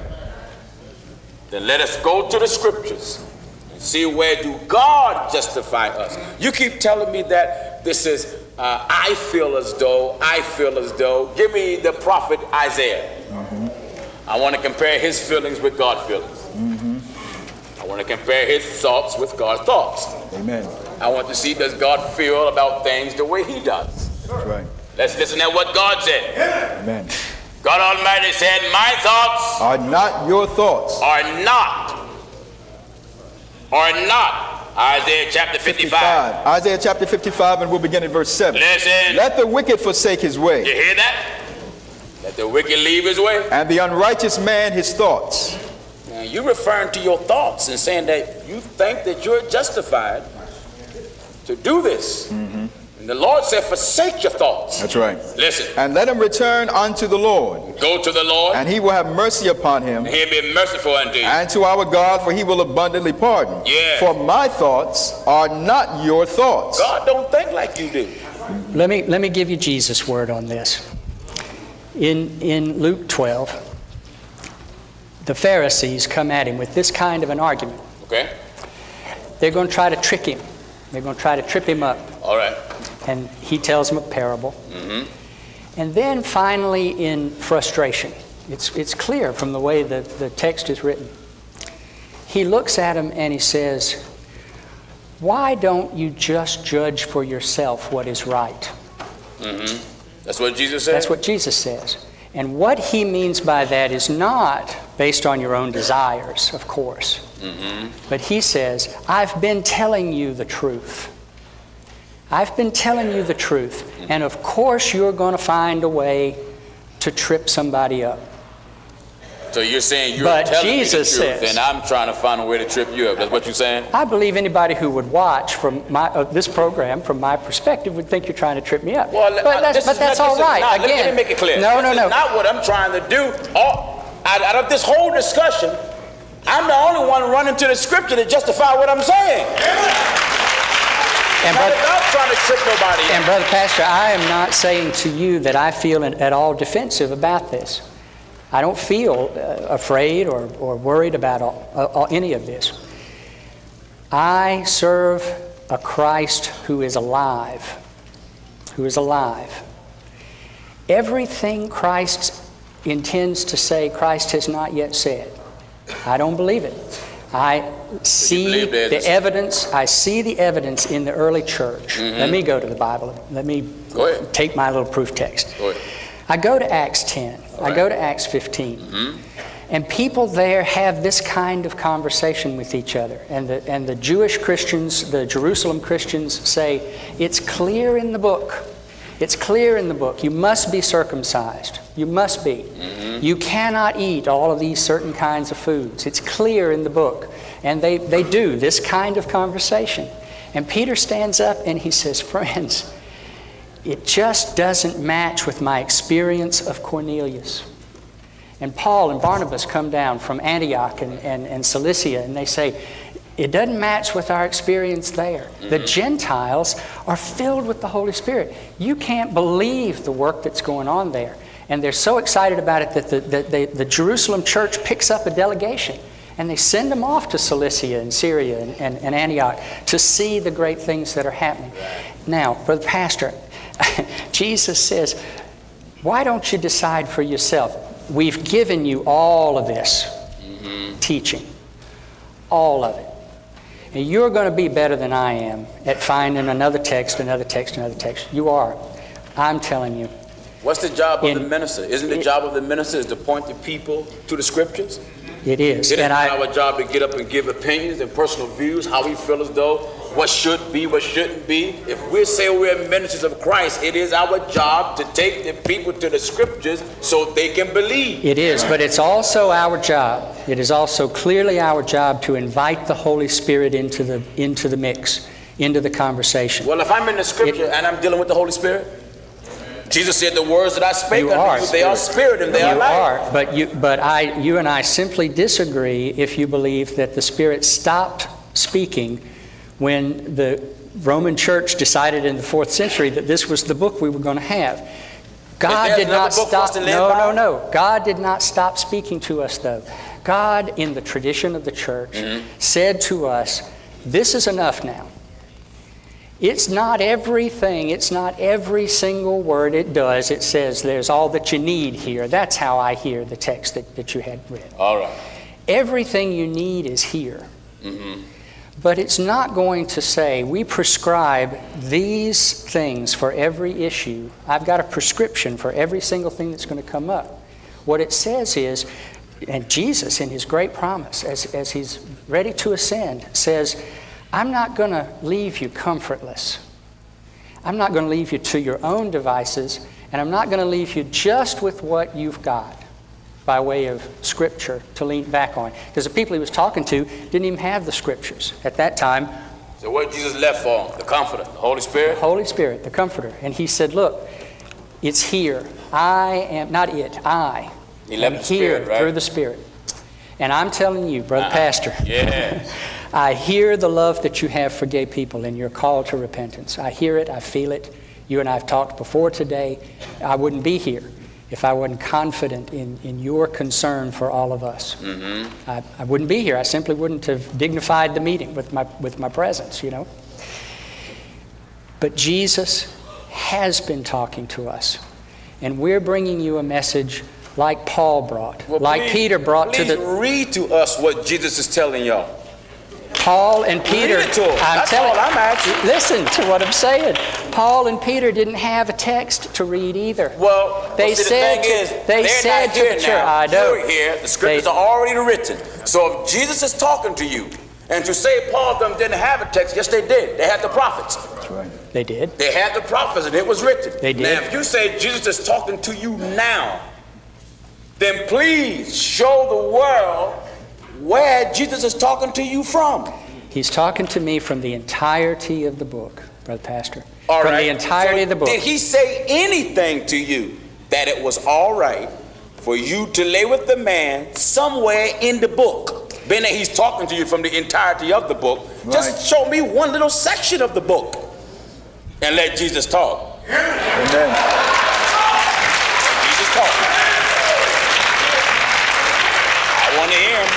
then let us go to the scriptures and see where do God justify us. You keep telling me that this is uh, I feel as though, I feel as though. Give me the prophet Isaiah. I want to compare his feelings with God's feelings. I want to compare his thoughts with God's thoughts. Amen. I want to see does God feel about things the way he does. That's right. Let's listen at what God said. Amen. God Almighty said, My thoughts Are not your thoughts are not, are not, Isaiah chapter 55. Isaiah chapter 55, and we'll begin at verse 7. Listen, Let the wicked forsake his way. you hear that? Let the wicked leave his way. and the unrighteous man his thoughts. Now, you're referring to your thoughts and saying that you think that you're justified to do this. Mm-hmm. And the Lord said, Forsake your thoughts. That's right. Listen, And let him return unto the Lord, go to the Lord, and he will have mercy upon him, and he'll be merciful unto you. and to our God, for he will abundantly pardon. Yeah. For my thoughts are not your thoughts. God don't think like you do. Let me, let me give you Jesus' word on this. In, in Luke 12, the Pharisees come at him with this kind of an argument. Okay? They're going to try to trick him. They're going to try to trip him up. All right. And he tells them a parable. Mm-hmm. And then finally, in frustration, it's, it's clear from the way the, the text is written. He looks at him and he says, Why don't you just judge for yourself what is right? Mm-hmm. That's what Jesus said? That's what Jesus says. And what he means by that is not based on your own desires, of course. Mm-hmm. But he says, I've been telling you the truth. I've been telling you the truth. Mm-hmm. And of course, you're going to find a way to trip somebody up. So you're saying you're But telling Jesus me the truth, says- and I'm trying to find a way to trip you up. That's what you're saying? I believe anybody who would watch from my, uh, this program from my perspective would think you're trying to trip me up. Well, but uh, that's, but that's not- all is not- let me- Again, Let me make it clear. No, this no, no. not what I'm trying to do. All, out, of this whole discussion, I'm the only one running to the scripture to justify what I'm saying. And Not brother, about trying to trip nobody. And Brother Pastor, I am not saying to you that I feel at all defensive about this. I don't feel uh, afraid or, or worried about all, uh, all, any of this. I serve a Christ who is alive, who is alive. Everything Christ intends to say, Christ has not yet said. I don't believe it. I see the evidence. I see the evidence in the early church. Let me go to the Bible. Let me Mm-hmm. Take my little proof text. I go to Acts 10. I go to Acts 15. Mm-hmm. And people there have this kind of conversation with each other. And the, and the Jewish Christians, the Jerusalem Christians say, it's clear in the book. It's clear in the book. You must be circumcised. You must be. Mm-hmm. You cannot eat all of these certain kinds of foods. It's clear in the book. And they, they do this kind of conversation. And Peter stands up and he says, Friends, it just doesn't match with my experience of Cornelius. And Paul and Barnabas come down from Antioch and, and, and Cilicia, and they say, it doesn't match with our experience there. The mm-hmm. Gentiles are filled with the Holy Spirit. You can't believe the work that's going on there. And they're so excited about it that the, the, the, the Jerusalem church picks up a delegation and they send them off to Cilicia and Syria and, and, and Antioch to see the great things that are happening. Now, Brother Pastor, (laughs) Jesus says, why don't you decide for yourself? We've given you all of this mm-hmm. teaching, all of it. And you're going to be better than I am at finding another text, another text, another text. You are. I'm telling you. What's the job of In- the minister? Isn't the job of the minister is to point the people to the scriptures? It is. It is and not I, our job to get up and give opinions and personal views, how we feel as though what should be, what shouldn't be. If we say we're ministers of Christ, it is our job to take the people to the scriptures so they can believe. It is, but it's also our job. It is also clearly our job to invite the Holy Spirit into the into the mix, into the conversation. Well, if I'm in the scripture and I'm dealing with the Holy Spirit, Jesus said, "The words that I spake You unto are you, they are spirit and they you are life." are, but you but I you and I simply disagree if you believe that the Spirit stopped speaking when the Roman Church decided in the fourth century that this was the book we were going to have. God did not another book for us stop. No, no, no. God did not stop speaking to us, though. God, in the tradition of the church, Mm-hmm. said to us, "This is enough now." It's not everything, it's not every single word it does. It says there's all that you need here. That's how I hear the text that, that you had read. All right. Everything you need is here. Mm-hmm. But it's not going to say, we prescribe these things for every issue. I've got a prescription for every single thing that's going to come up. What it says is, and Jesus, in his great promise, as, as he's ready to ascend, says, I'm not going to leave you comfortless. I'm not going to leave you to your own devices, and I'm not going to leave you just with what you've got by way of scripture to lean back on. Because the people he was talking to didn't even have the scriptures at that time. So what Jesus left for? them? The Comforter, the Holy Spirit. The Holy Spirit, the Comforter. And he said, Look, it's here. I am, not it, I He left am the here Spirit, right? through the Spirit. And I'm telling you, Brother uh-huh. Pastor, Yeah. (laughs) I hear the love that you have for gay people and your call to repentance. I hear it, I feel it. You and I have talked before today. I wouldn't be here if I wasn't confident in, in your concern for all of us. Mm-hmm. I, I wouldn't be here. I simply wouldn't have dignified the meeting with my, with my presence, you know. But Jesus has been talking to us, and we're bringing you a message like Paul brought, Well, like please- Peter brought to the. read to us what Jesus is telling y'all. Paul and Peter. it to 'em. I'm That's telling. all I'm asking. Listen to what I'm saying. Paul and Peter didn't have a text to read either. Well, They see, said the to- is, they they're said not to here the church- now. I know. You're here. The scriptures They- are already written. So if Jesus is talking to you, and to say Paul and them didn't have a text, yes, they did. They had the prophets. That's right. They did. They had the prophets, and it was written. They did. Now, if you say Jesus is talking to you now, then please show the world where Jesus is talking to you from. He's talking to me from the entirety of the book, Brother Pastor. All from right. the entirety So of the book. Did he say anything to you that it was all right for you to lay with the man somewhere in the book? Being that he's talking to you from the entirety of the book, Right. just show me one little section of the book and let Jesus talk. Amen. Jesus talk. I want to hear him.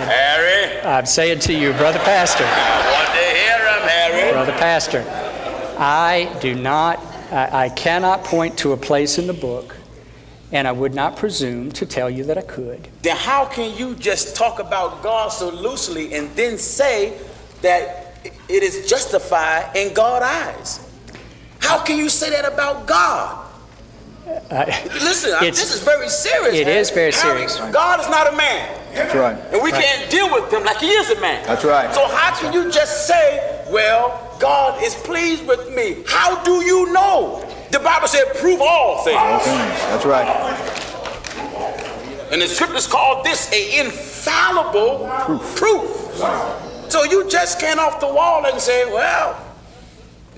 Harry, I'm saying to you, Brother Pastor, I want to hear him, Harry. Brother Pastor, I do not, I, I cannot point to a place in the book, and I would not presume to tell you that I could. then how can you just talk about God so loosely and then say that it is justified in God's eyes? How can you say that about God? Listen, I- this is very serious. it Harry. is very serious. God is not a man, That's right. and we can't deal with him like he is a man. That's right. So how can you just say, "Well, God is pleased with me"? How do you know? The Bible said, "Prove all things." All things. That's right. And the scriptures call this a infallible proof. So you just can't off the wall and say, well,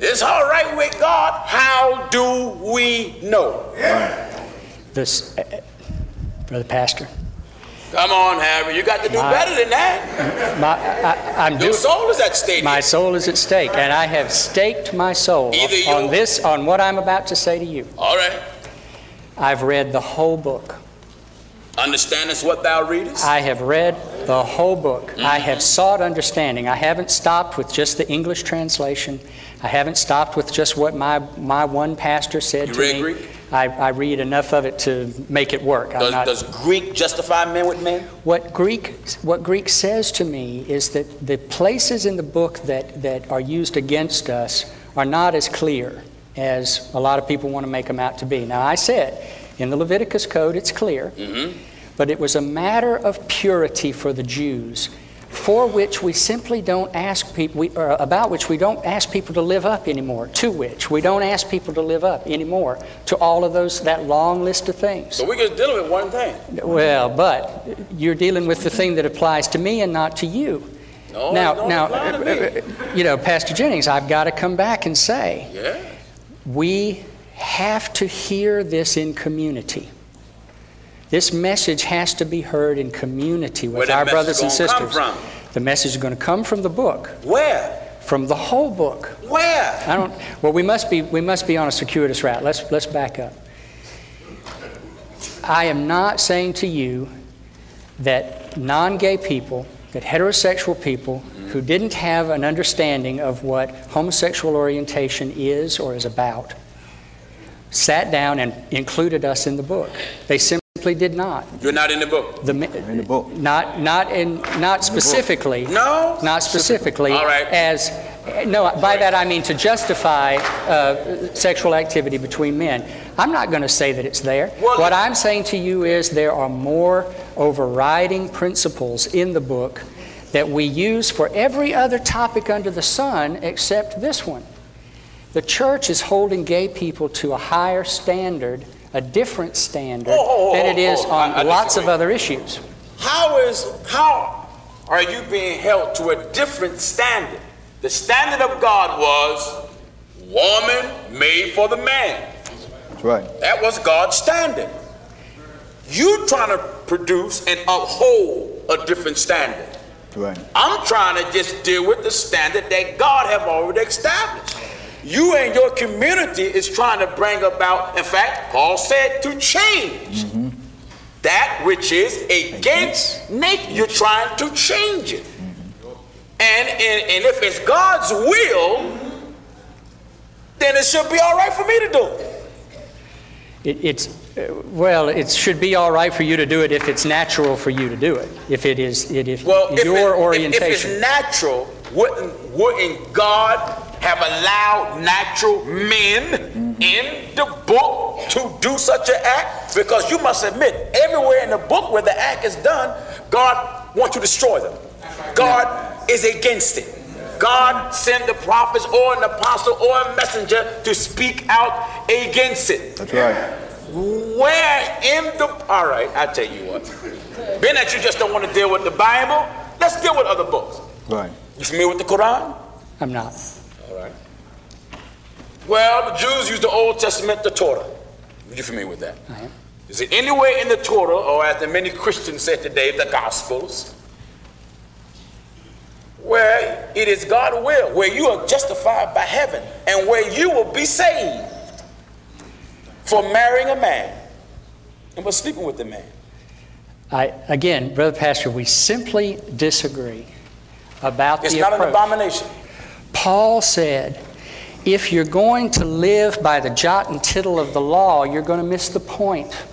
it's all right with God. How do we know? Yeah. This, uh, uh, Brother Pastor, Come on, Harry. You got to do My- better than that. my, I, I'm Your doing. soul is at stake. My soul is at stake, and I have staked my soul Either you- on this, on what I'm about to say to you. All right. I've read the whole book. Understandest what thou readest? I have read the whole book. I have sought understanding. I haven't stopped with just the English translation. I haven't stopped with just what my, my one pastor said You to read me. Greek? I, I read enough of it to make it work. Does, not- does Greek justify men with men? What Greek, what Greek says to me is that the places in the book that, that are used against us are not as clear as a lot of people want to make them out to be. Now, I said in the Leviticus Code it's clear, mm-hmm. but it was a matter of purity for the Jews, for which we simply don't ask people, we, about which we don't ask people to live up anymore, to which we don't ask people to live up anymore, to all of those, that long list of things. So we're just dealing with one thing. Well, but you're dealing with the thing that applies to me and not to you. No, now, now, apply to me. you know, Pastor Jennings, I've got to come back and say, Yeah. we have to hear this in community. This message has to be heard in community with our brothers and sisters. from? The message is going to come from the book, Where? from the whole book. Where? I don't. Well, we must be. We must be on a circuitous route. Let's let's back up. I am not saying to you that non-gay people, that heterosexual people who didn't have an understanding of what homosexual orientation is or is about, sat down and included us in the book. They simply did not. You're not in the book. The, In the book. Not not in not specifically. No? Not specifically. All right. As no, by that I mean to justify uh, sexual activity between men. I'm not going to say that it's there. Well, what I'm saying to you is there are more overriding principles in the book that we use for every other topic under the sun except this one. The church is holding gay people to a higher standard, a different standard Oh, oh, oh, than it is oh, on I- I lots of other issues. How is how are you being held to a different standard? The standard of God was woman made for the man. That's right. That was God's standard. You trying to produce and uphold a different standard. Right. I'm trying to just deal with the standard that God have already established. You and your community is trying to bring about, in fact, Paul said to change that which is against nature. You're trying to change it. And, and, and if it's God's will, then it should be all right for me to do it. It, it's, uh, well, it should be all right for you to do it if it's natural for you to do it. If it is, it, if Well, if, your it- if- orientation. if it's natural, wouldn't, wouldn't God have allowed natural men in the book to do such an act? Because you must admit, everywhere in the book where the act is done, God wants to destroy them. God is against it. God sent the prophets or an apostle or a messenger to speak out against it. That's right. Where in the all right, I tell you what. Being that you just don't want to deal with the Bible, let's deal with other books. Right. You familiar with the Quran? I'm not. All right. Well, the Jews use the Old Testament, the Torah. You familiar with that? I am. Is it anywhere in the Torah, or as the many Christians say today, the Gospels, where it is God's will, where you are justified by heaven, and where you will be saved for marrying a man and for sleeping with the man? I, again, Brother Pastor, we simply disagree about It's the not an abomination. Paul said, if you're going to live by the jot and tittle of the law, you're going to miss the point.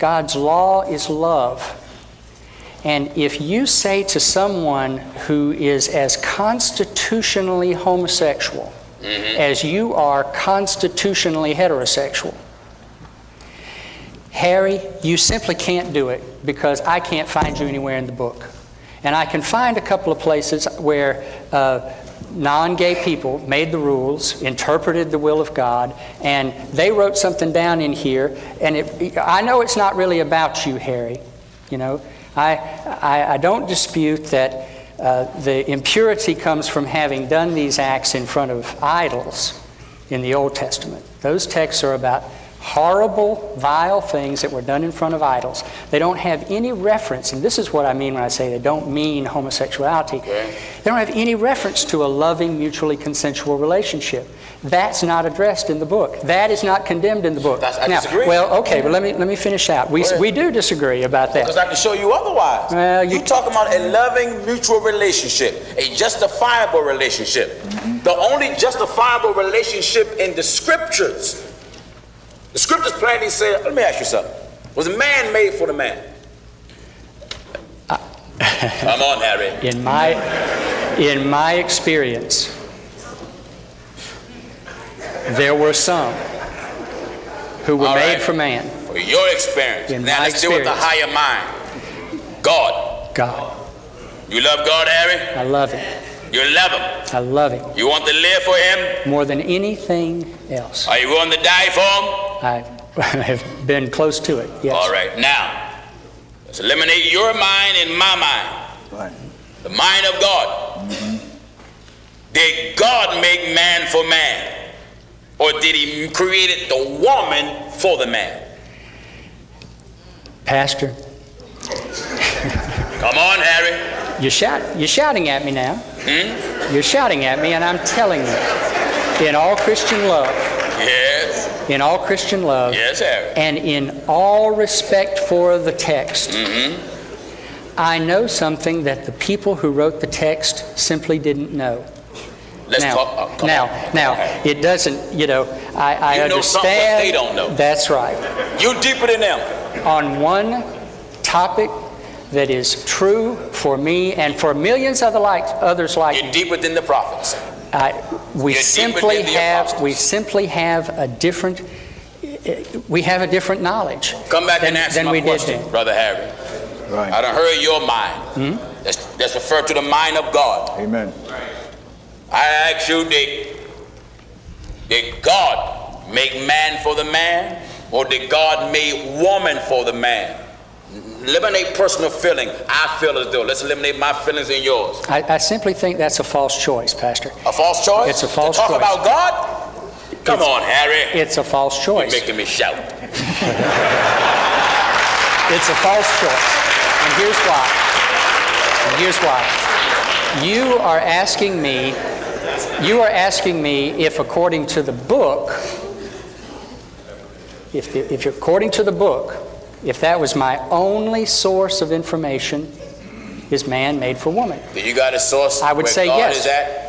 God's law is love. And if you say to someone who is as constitutionally homosexual as you are constitutionally heterosexual, Harry, you simply can't do it because I can't find you anywhere in the book. And I can find a couple of places where uh, non gay people made the rules, interpreted the will of God, and they wrote something down in here. And it, I know it's not really about you, Harry. You know, I, I, I don't dispute that uh, the impurity comes from having done these acts in front of idols in the Old Testament. Those texts are about horrible, vile things that were done in front of idols. They don't have any reference, and this is what I mean when I say they don't mean homosexuality. They don't have any reference to a loving, mutually consensual relationship. That's not addressed in the book. That is not condemned in the book. That's- I now, disagree. well, okay, but let me let me finish out. We, we do disagree about that. Because I can show you otherwise. Well, you- you talking about a loving mutual relationship, a justifiable relationship. Mm-hmm. The only justifiable relationship in the scriptures. The scriptures plainly say, let me ask you something. Was a man made for the man? (laughs) Come on, Harry. In my, in my experience, there were some who were All made right. for man. For your experience. In now let's deal with the higher mind. God. God. You love God, Harry? I love Him. You love Him. I love Him You want to live for Him? more than anything else. Are you willing to die for Him? I have been close to it. Yes. All right. Now, let's eliminate your mind and my mind. Right. The mind of God. Mm-hmm. Did God make man for man? Or did he create the woman for the man? Pastor, Come on, Harry. you're, shout, you're shouting at me now. Hmm? You're shouting at me, and I'm telling you, in all Christian love, Yes. in all Christian love, Yes, Harry. and in all respect for the text, Mm-hmm. I know something that the people who wrote the text simply didn't know. Let's now, talk. oh, come now, on. Now, Harry. it doesn't, you know, I, I You know something understand. they don't know. That's right. You're deeper than them. On one topic that is true for me and for millions of the like, others like You're me, deeper than the prophets. I, we You're simply than have apostles. we simply have a different we have a different knowledge Come back than, and answer than my we question, did. Brother Harry. Right. I don't heard your mind. Hmm? Let's, let's refer to the mind of God. Amen. I ask you, did, did God make man for the man, or did God make woman for the man? Eliminate personal feeling. I feel as though. Let's eliminate my feelings and yours. I, I simply think that's a false choice, Pastor. A false choice? It's a false to talk choice. about God? Come on, Harry. It's a false choice. You're making me shout. (laughs) It's a false choice. And here's why. And here's why. You are asking me, you are asking me if according to the book, if, the, if you're according to the book, if that was my only source of information, is man made for woman? Do you got a source I would where say God yes. is at?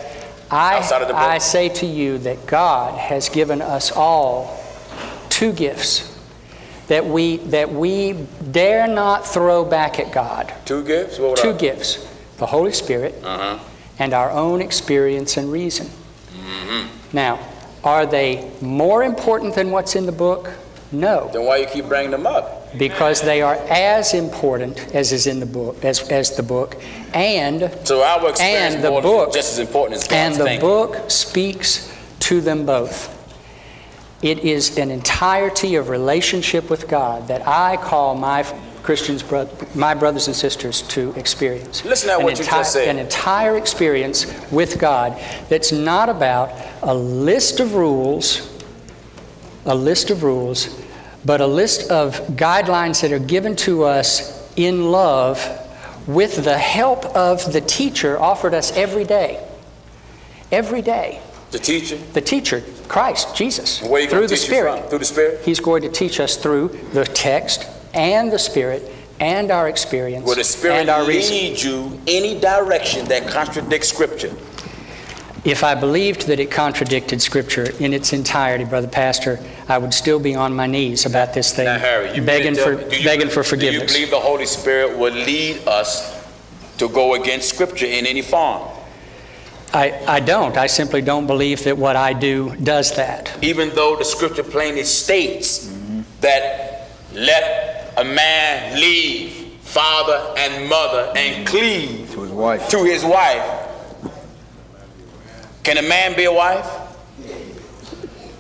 I, Outside of the book? I say to you that God has given us all two gifts that we, that we dare not throw back at God. Two gifts? What Two up? gifts the Holy Spirit Uh-huh. and our own experience and reason. Mm-hmm. Now, are they more important than what's in the book? No, Then why you keep bringing them up? Because they are as important as is in the book, as, as the book, and So our experience And the book- just as important as God's And the thinking. book speaks to them both. It is an entirety of relationship with God that I call my Christians, my brothers and sisters, to experience. Listen to what you just said. An entire experience with God that's not about a list of rules, a list of rules, but a list of guidelines that are given to us in love with the help of the teacher offered us every day. Every day. The teacher. The teacher, Christ, Jesus, Where you through the Spirit. from? Through the Spirit? He's going to teach us through the text and the Spirit and our experience Will the Spirit and our reason. lead you any direction that contradicts Scripture? If I believed that it contradicted Scripture in its entirety, Brother Pastor, I would still be on my knees about this thing, Now, Harry, you begging for tell me, do you begging believe- for forgiveness. Do you believe the Holy Spirit will lead us to go against Scripture in any form? I, I don't. I simply don't believe that what I do does that. Even though the Scripture plainly states that let a man leave father and mother and cleave To his wife. to his wife. Can a man be a wife?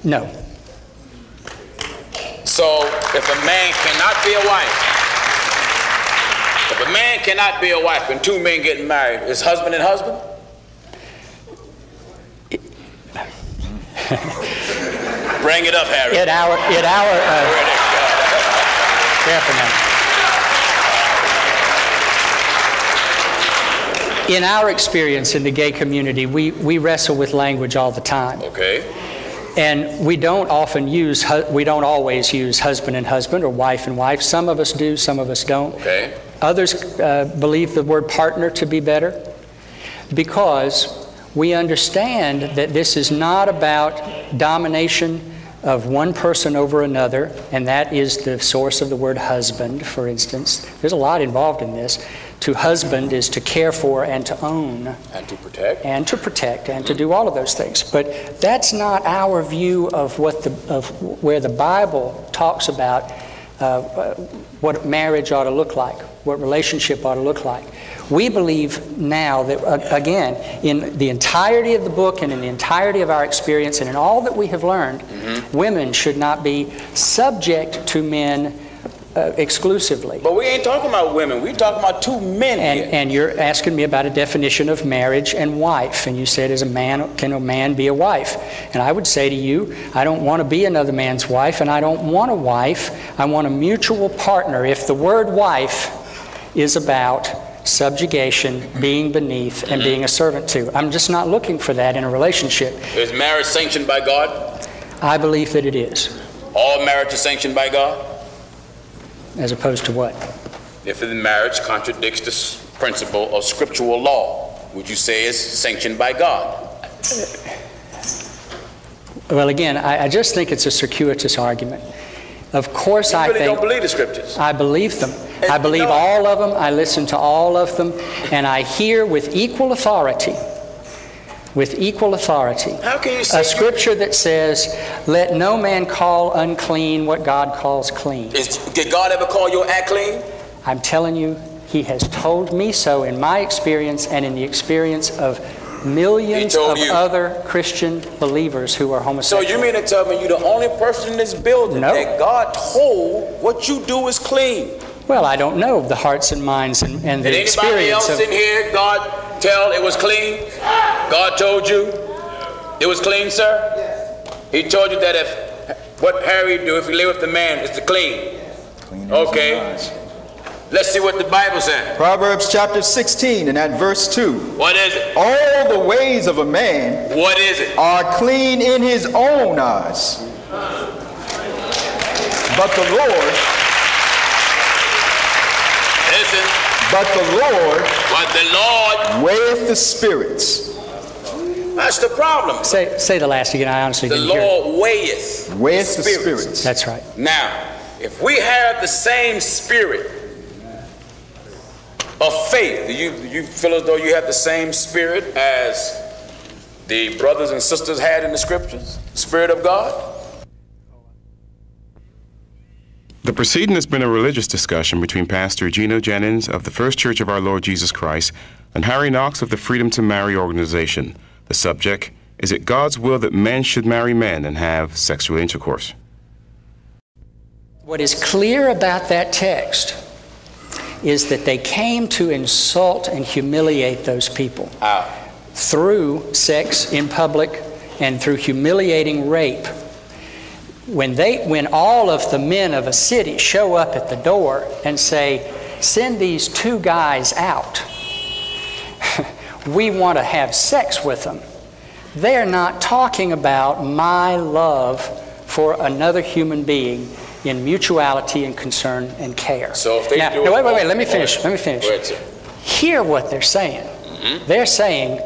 No. So if a man cannot be a wife, if a man cannot be a wife and two men getting married, is husband and husband? (laughs) Bring it up, Harry. In our, in our, uh, careful now. In our experience in the gay community, we, we wrestle with language all the time. Okay. And we don't often use, we don't always use husband and husband or wife and wife. Some of us do, some of us don't. Okay. Others uh, believe the word partner to be better because we understand that this is not about domination of one person over another, and that is the source of the word husband, for instance. There's a lot involved in this. To husband is to care for and to own And to protect. and to protect and to do all of those things. But that's not our view of what the of where the Bible talks about uh, what marriage ought to look like, what relationship ought to look like. We believe now that, uh, again, in the entirety of the book and in the entirety of our experience and in all that we have learned, mm-hmm. women should not be subject to men uh, exclusively. But we ain't talking about women. We're talking about two men and, here. And you're asking me about a definition of marriage and wife. And you said, "As a man, can a man be a wife?" And I would say to you, I don't want to be another man's wife, and I don't want a wife. I want a mutual partner. If the word wife is about subjugation, being beneath, and being a servant to. I'm just not looking for that in a relationship. Is marriage sanctioned by God? I believe that it is. All marriage is sanctioned by God? As opposed to what? If the marriage contradicts the principle of scriptural law, would you say it's sanctioned by God? Well, again, I, I just think it's a circuitous argument. Of course, you I really think. don't believe the scriptures. I believe them. And I believe no. all of them. I listen to all of them, and I hear with equal authority. With equal authority. How can you say a scripture that says, "Let no man call unclean what God calls clean." Is, did God ever call your act clean? I'm telling you, He has told me so in my experience and in the experience of millions of you. other Christian believers who are homosexual. So you mean to tell me you're the only person in this building No. that God told what you do is clean? well, I don't know the hearts and minds and, and the Did anybody experience else of. in here God tell it was clean? God told you it was clean, sir? He told you that if what Harry do if he live with the man is to clean. Okay. Let's see what the Bible says. Proverbs chapter 16 and at verse 2. What is it? All the ways of a man What is it? are clean in his own eyes. But the Lord, Listen, but the Lord what the Lord, weigheth the spirits, that's the problem. Say, say the last again. I honestly The didn't hear. it. Lord weigheth weigheth the spirits. spirits. That's right. Now, if we have the same spirit of faith, do you, do you feel as though you have the same spirit as the brothers and sisters had in the scriptures? Spirit of God? The proceeding has been a religious discussion between Pastor Gino Jennings of the First Church of Our Lord Jesus Christ and Harry Knox of the Freedom to Marry organization. The subject is it God's will that men should marry men and have sexual intercourse? What is clear about that text is that they came to insult and humiliate those people How? through sex in public and through humiliating rape. When, they, when all of the men of a city show up at the door and say, Send these two guys out, (laughs) we want to have sex with them, they're not talking about my love for another human being in mutuality and concern and care. So if they now, do it- wait, wait, wait, let me finish. Let me finish. Ahead. Hear what they're saying. Mm-hmm. They're saying,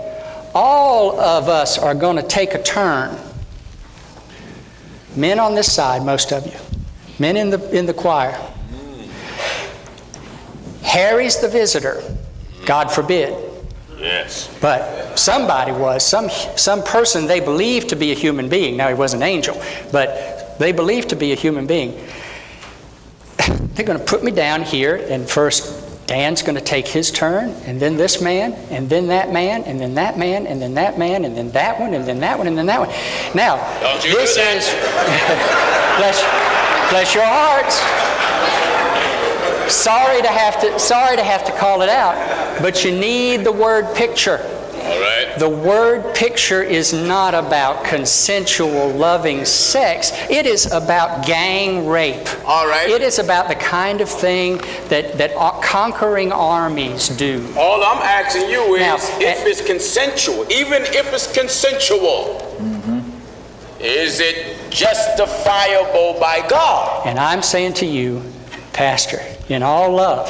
all of us are going to take a turn. Men on this side, most of you. Men in the, in the choir. Harry's the visitor. God forbid. Yes. But somebody was, some, some person they believed to be a human being. Now, he was an angel, but they believed to be a human being. (sighs) They're going to put me down here, and first Dan's going to take his turn, and then this man, and then that man, and then that man, and then that man, and then that one, and then that one, and then that one. Now, this is, (laughs) bless, bless your hearts. Sorry to have to, sorry to have to call it out, but you need the word picture. The word picture is not about consensual, loving sex. It is about gang rape. All right. It is about the kind of thing that, that conquering armies do. All I'm asking you is Now, if eh- it's consensual, even if it's consensual, is it justifiable by God? And I'm saying to you, Pastor, in all love,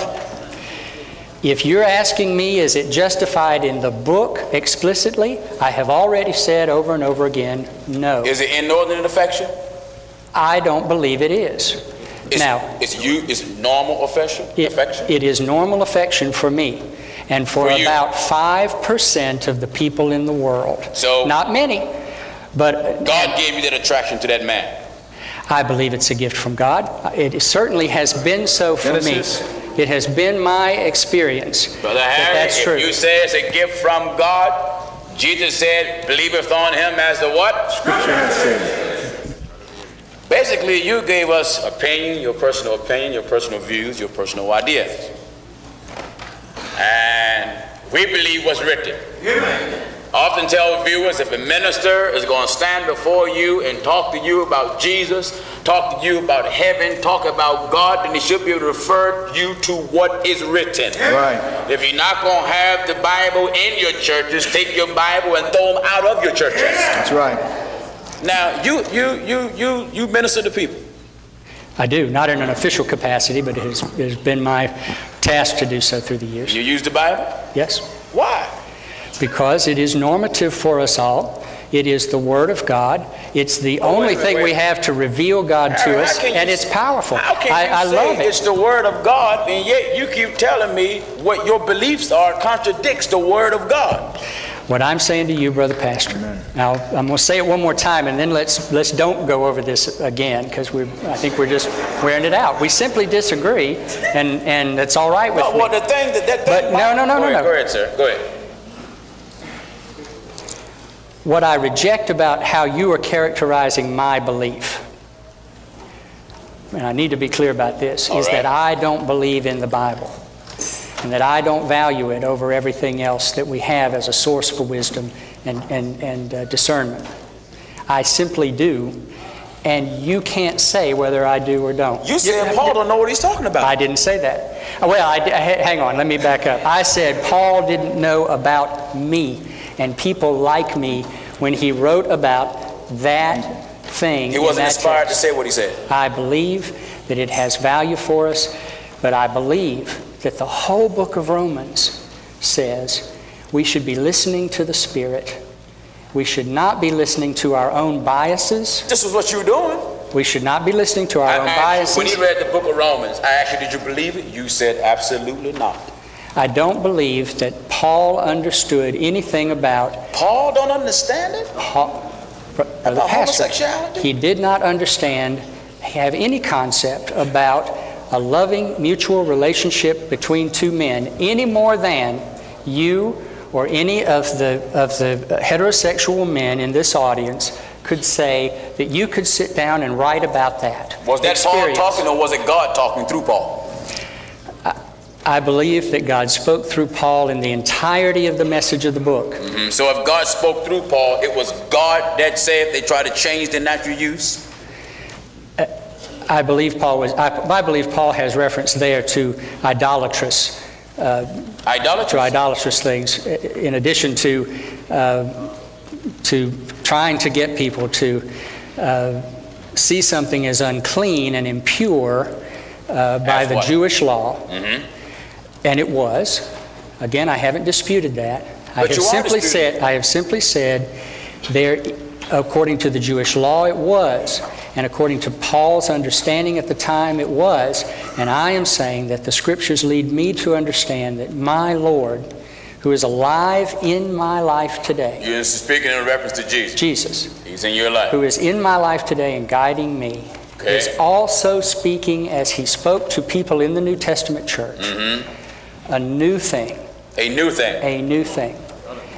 if you're asking me, is it justified in the book explicitly? I have already said over and over again, no. Is it inordinate affection? I don't believe it is. Is, now, is you is normal affection? It- affection? it is normal affection for me and for, For about 5% of the people in the world. So- Not many, but God gave you that attraction to that man. I believe it's a gift from God. It certainly has been so for Genesis. me. It has been my experience Brother that Harry, that's if true. you say it's a gift from God, Jesus said, believeth on him as the what? Scripture has said. Basically, you gave us opinion, your personal opinion, your personal views, your personal ideas. And we believe what's written. I often tell viewers if a minister is going to stand before you and talk to you about Jesus, talk to you about heaven, talk about God, then he should be able to refer you to what is written. Right. If you're not going to have the Bible in your churches, take your Bible and throw them out of your churches. That's right. Now, you you you you you minister to people. I do, not in an official capacity, but it has, it has been my task to do so through the years. You use the Bible. Yes. Why? Because it is normative for us all. It is the Word of God. It's the Oh, only minute, thing we have to reveal God to how us, you and it's powerful. How can I, you I say love it's the Word of God, and yet you keep telling me what your beliefs are contradicts the Word of God? What I'm saying to you, brother pastor. Now I'm going to say it one more time, and then let's let's don't go over this again because we I think we're just wearing it out. We simply disagree, and and that's all right with me. well, the thing that that But thing- no, no, no, no, no. Go ahead, sir. Go ahead. What I reject about how you are characterizing my belief, and I need to be clear about this, All is right. that I don't believe in the Bible and that I don't value it over everything else that we have as a source for wisdom and, and, and uh, discernment. I simply do, and you can't say whether I do or don't. You said Paul don't know what he's talking about. I didn't say that. Well, I, hang on, let me back up. I said Paul didn't know about me and people like me when he wrote about that thing. he wasn't inspired to say what he said. I believe that it has value for us, but I believe that the whole book of Romans says we should be listening to the Spirit. We should not be listening to our own biases. This is what you were doing. We should not be listening to our I own asked biases. when he read the book of Romans, I asked you, did you believe it? You said absolutely not. I don't believe that Paul understood anything about Paul don't understand it. Paul, Brother About Pastor. homosexuality? He did not understand, have any concept about a loving mutual relationship between two men any more than you or any of the, of the heterosexual men in this audience could say that you could sit down and write about that. Was that experience. Paul talking or was it God talking through Paul? I believe that God spoke through Paul in the entirety of the message of the book. Mm, So if God spoke through Paul, it was God that said they try to change the natural use? I believe Paul was. I, I believe Paul has reference there to idolatrous, uh, Idolatry? to idolatrous things, in addition to uh, to trying to get people to uh, see something as unclean and impure uh, by As the what? Jewish law, and it was. Again, I haven't disputed that. I But have simply said. I have simply said there, according to the Jewish law, it was, and according to Paul's understanding at the time, it was. And I am saying that the scriptures lead me to understand that my Lord, who is alive in my life today, You're speaking in reference to Jesus. Jesus, He's in your life. who is in my life today and guiding me, Okay. is also speaking as he spoke to people in the New Testament church. Mm-hmm. A new thing, A new thing. a new thing.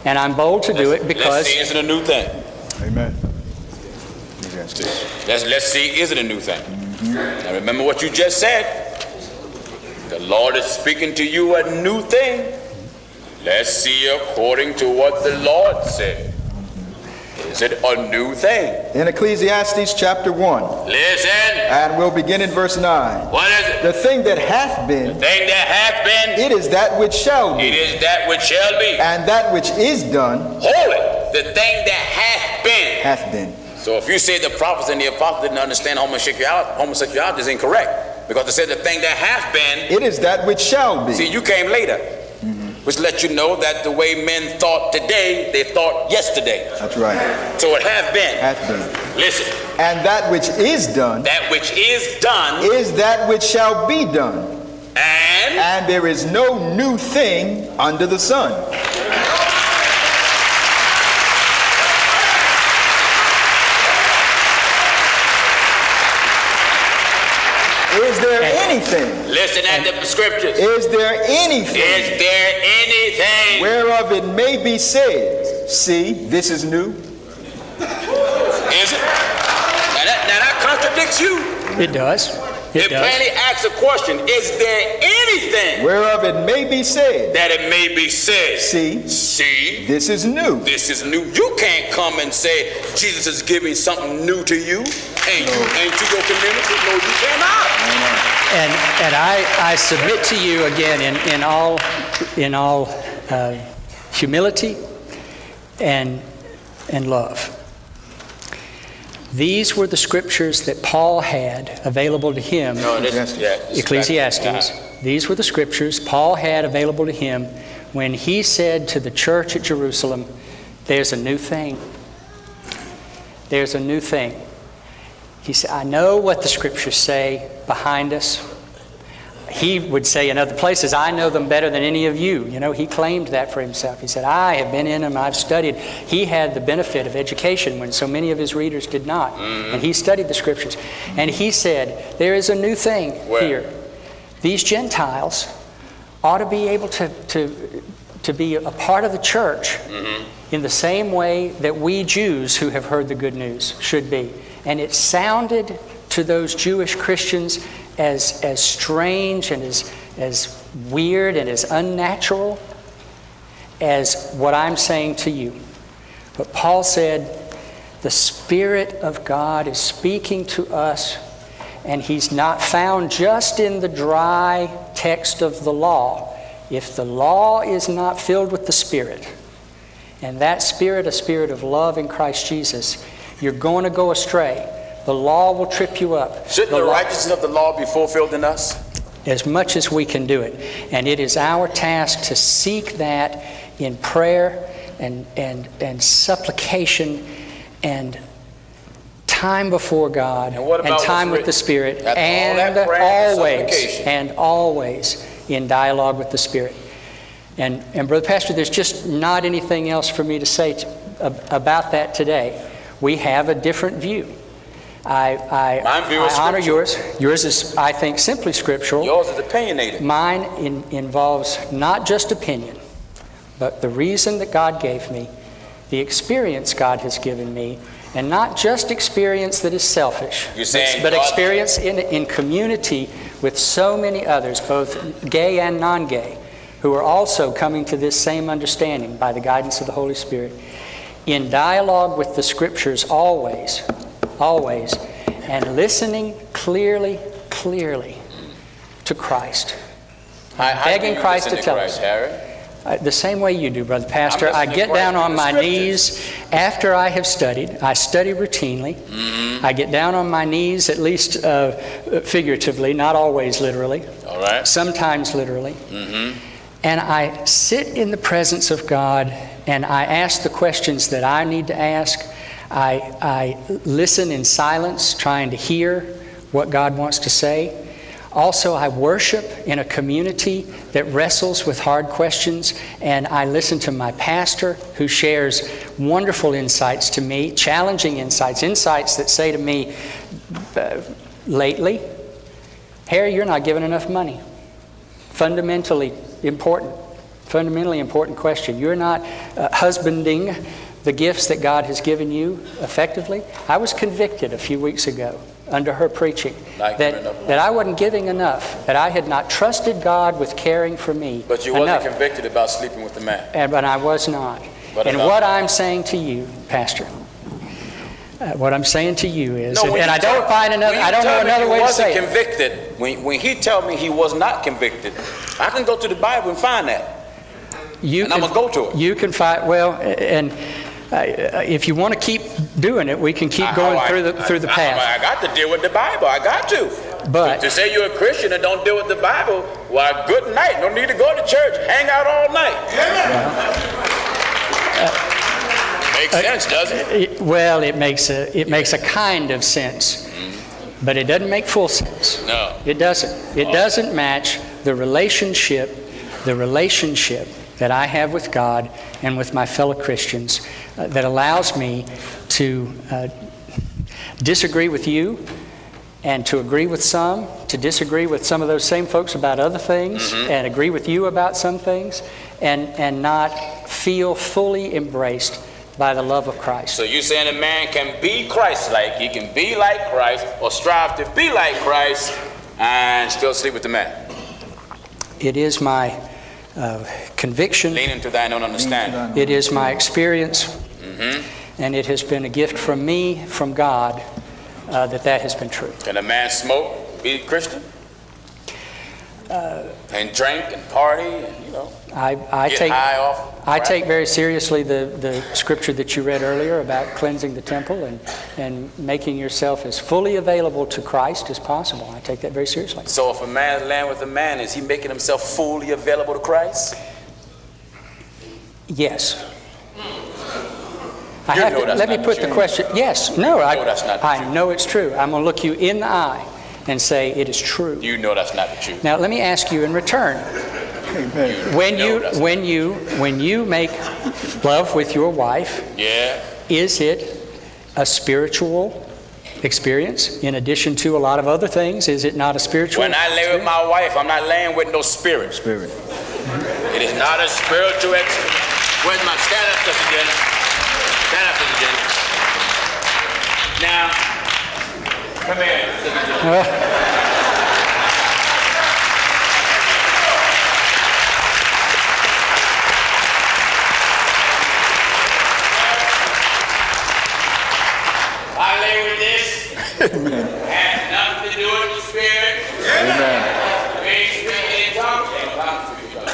And I'm bold to do it because. Let's because see, is it a new thing? Amen. Let's, let's see, is it a new thing? Now remember what you just said. The Lord is speaking to you a new thing. Let's see according to what the Lord said. Is it a new thing? In Ecclesiastes chapter 1, Listen. and we'll begin in verse 9. What is it? The thing that hath been, The Thing that hath been, it is that which shall be, It is that which shall be. and that which is done Holy, the thing that hath been. hath been. So if you say the prophets and the apostles didn't understand homosexuality, homosexuality is incorrect. Because they said the thing that hath been, It is that which shall be. see, you came later. Which let you know that the way men thought today, they thought yesterday. That's right. So it hath been. Hath been. Listen, And that which is done that which is done, is that which shall be done. and And there is no new thing under the sun. Anything? Listen at the scriptures. Is there anything Is there anything? whereof it may be said, See, this is new? Is it? Now that, now that contradicts you. It does. It It plainly asks a question. Is there anything Whereof it may be said, that it may be said? See, See, this is new. this is new. You can't come and say Jesus is giving something new to you and you and to your community. No, you cannot. And, and I, I submit to you again in, in all, in all uh, humility and, and love. These were the scriptures that Paul had available to him. No, this, Ecclesiastes. yeah, Ecclesiastes. back- These were the scriptures Paul had available to him when he said to the church at Jerusalem, There's a new thing. There's a new thing. He said, I know what the scriptures say behind us. He would say in other places, I know them better than any of you. You know, he claimed that for himself. He said, I have been in them, I've studied. He had the benefit of education when so many of his readers did not. And he studied the scriptures. And he said, There is a new thing Where? here. These Gentiles ought to be able to, to, to be a part of the church mm-hmm. in the same way that we Jews who have heard the good news should be. And it sounded to those Jewish Christians as, as strange and as, as weird and as unnatural as what I'm saying to you. But Paul said, the Spirit of God is speaking to us, and He's not found just in the dry text of the law. If the law is not filled with the Spirit, and that Spirit, a spirit of love in Christ Jesus, you're going to go astray. The law will trip you up. Shouldn't The the righteousness of the law be fulfilled in us? as much as we can do it. And it is our task to seek that in prayer and, and, and supplication and time before God And what about time with the Spirit and prayer and always and always in dialogue with the Spirit. And, and Brother Pastor, there's just not anything else for me to say to, ab- about that today. We have a different view. I, I, My view is I honor yours. Yours is, I think, simply scriptural. Yours is opinionated. Mine in, involves not just opinion, but the reason that God gave me, the experience God has given me, and not just experience that is selfish, but experience in, in community with so many others, both gay and non gay, who are also coming to this same understanding by the guidance of the Holy Spirit. In dialogue with the Scriptures, always, always, and listening clearly, clearly to Christ. How, how Begging Christ to tell Christ, us. Harry? Uh, the same way you do, Brother Pastor. I get down on my knees after I have studied. I study routinely. Mm-hmm. I get down on my knees, at least uh, figuratively, not always literally, All right. sometimes literally. Mm-hmm. And I sit in the presence of God and I ask the questions that I need to ask. I, I listen in silence, trying to hear what God wants to say. Also, I worship in a community that wrestles with hard questions, and I listen to my pastor who shares wonderful insights to me, challenging insights, insights that say to me, uh, lately, Harry, you're not giving enough money fundamentally important, fundamentally important question. You're not uh, husbanding the gifts that God has given you effectively. I was convicted a few weeks ago under her preaching that, that I wasn't giving enough, that I had not trusted God with caring for me But you enough. wasn't convicted about sleeping with the man. And, but I was not. But and what I'm saying to you, Pastor, uh, what I'm saying to you is, and, and you I don't find another, I don't know another way to wasn't say it. convicted. When, when he tell me he was not convicted, I can go to the Bible and find that. You And I'ma go to it. You can find well, and Uh, if you want to keep doing it, we can keep I- going I- through the through the I, path. I, got to deal with the Bible. I got to. But- to say you're a Christian and don't deal with the Bible, well, good night. No need to go to church. Hang out all night. Makes uh, sense, doesn't it? Well, it makes a it makes a kind of sense, mm-hmm. but it doesn't make full sense. No. It doesn't. It oh. doesn't match the relationship, the relationship that I have with God and with my fellow Christians uh, that allows me to uh, disagree with you and to agree with some, to disagree with some of those same folks about other things, and agree with you about some things, and, and not feel fully embraced by the love of Christ. So you're saying a man can be Christ-like, he can be like Christ, or strive to be like Christ, and still sleep with the man. It is my uh, conviction, Leaning to thine own understanding. it is my experience, and it has been a gift from me, from God, uh, that that has been true. Can a man smoke, be a Christian? and drink and party and, you know, I, I take, off. I take very seriously the, the scripture that you read earlier about cleansing the temple and, and making yourself as fully available to Christ as possible. I take that very seriously. So if a man land with a man, is he making himself fully available to Christ? Yes. Hmm. I You have to, let me put the question. Yes. No. I, know that's not I know it's true. I'm going to look you in the eye and say it is true. You know that's not the truth. Now let me ask you in return. When know you that's- when you when you make love with your wife, Yeah. is it a spiritual experience in addition to a lot of other things? Is it not a spiritual? When I lay with my wife, I'm not laying with no spirit. Spirit. It is not a spiritual experience. Where's my stand up, Sister Jenny? Stand up, Sister Jenny. Now, come here, (laughs) (laughs) Sister Jenny. I lay with this. Has nothing to do with the spirit. Amen. We ain't speaking in tongues, ain't tongues to each other.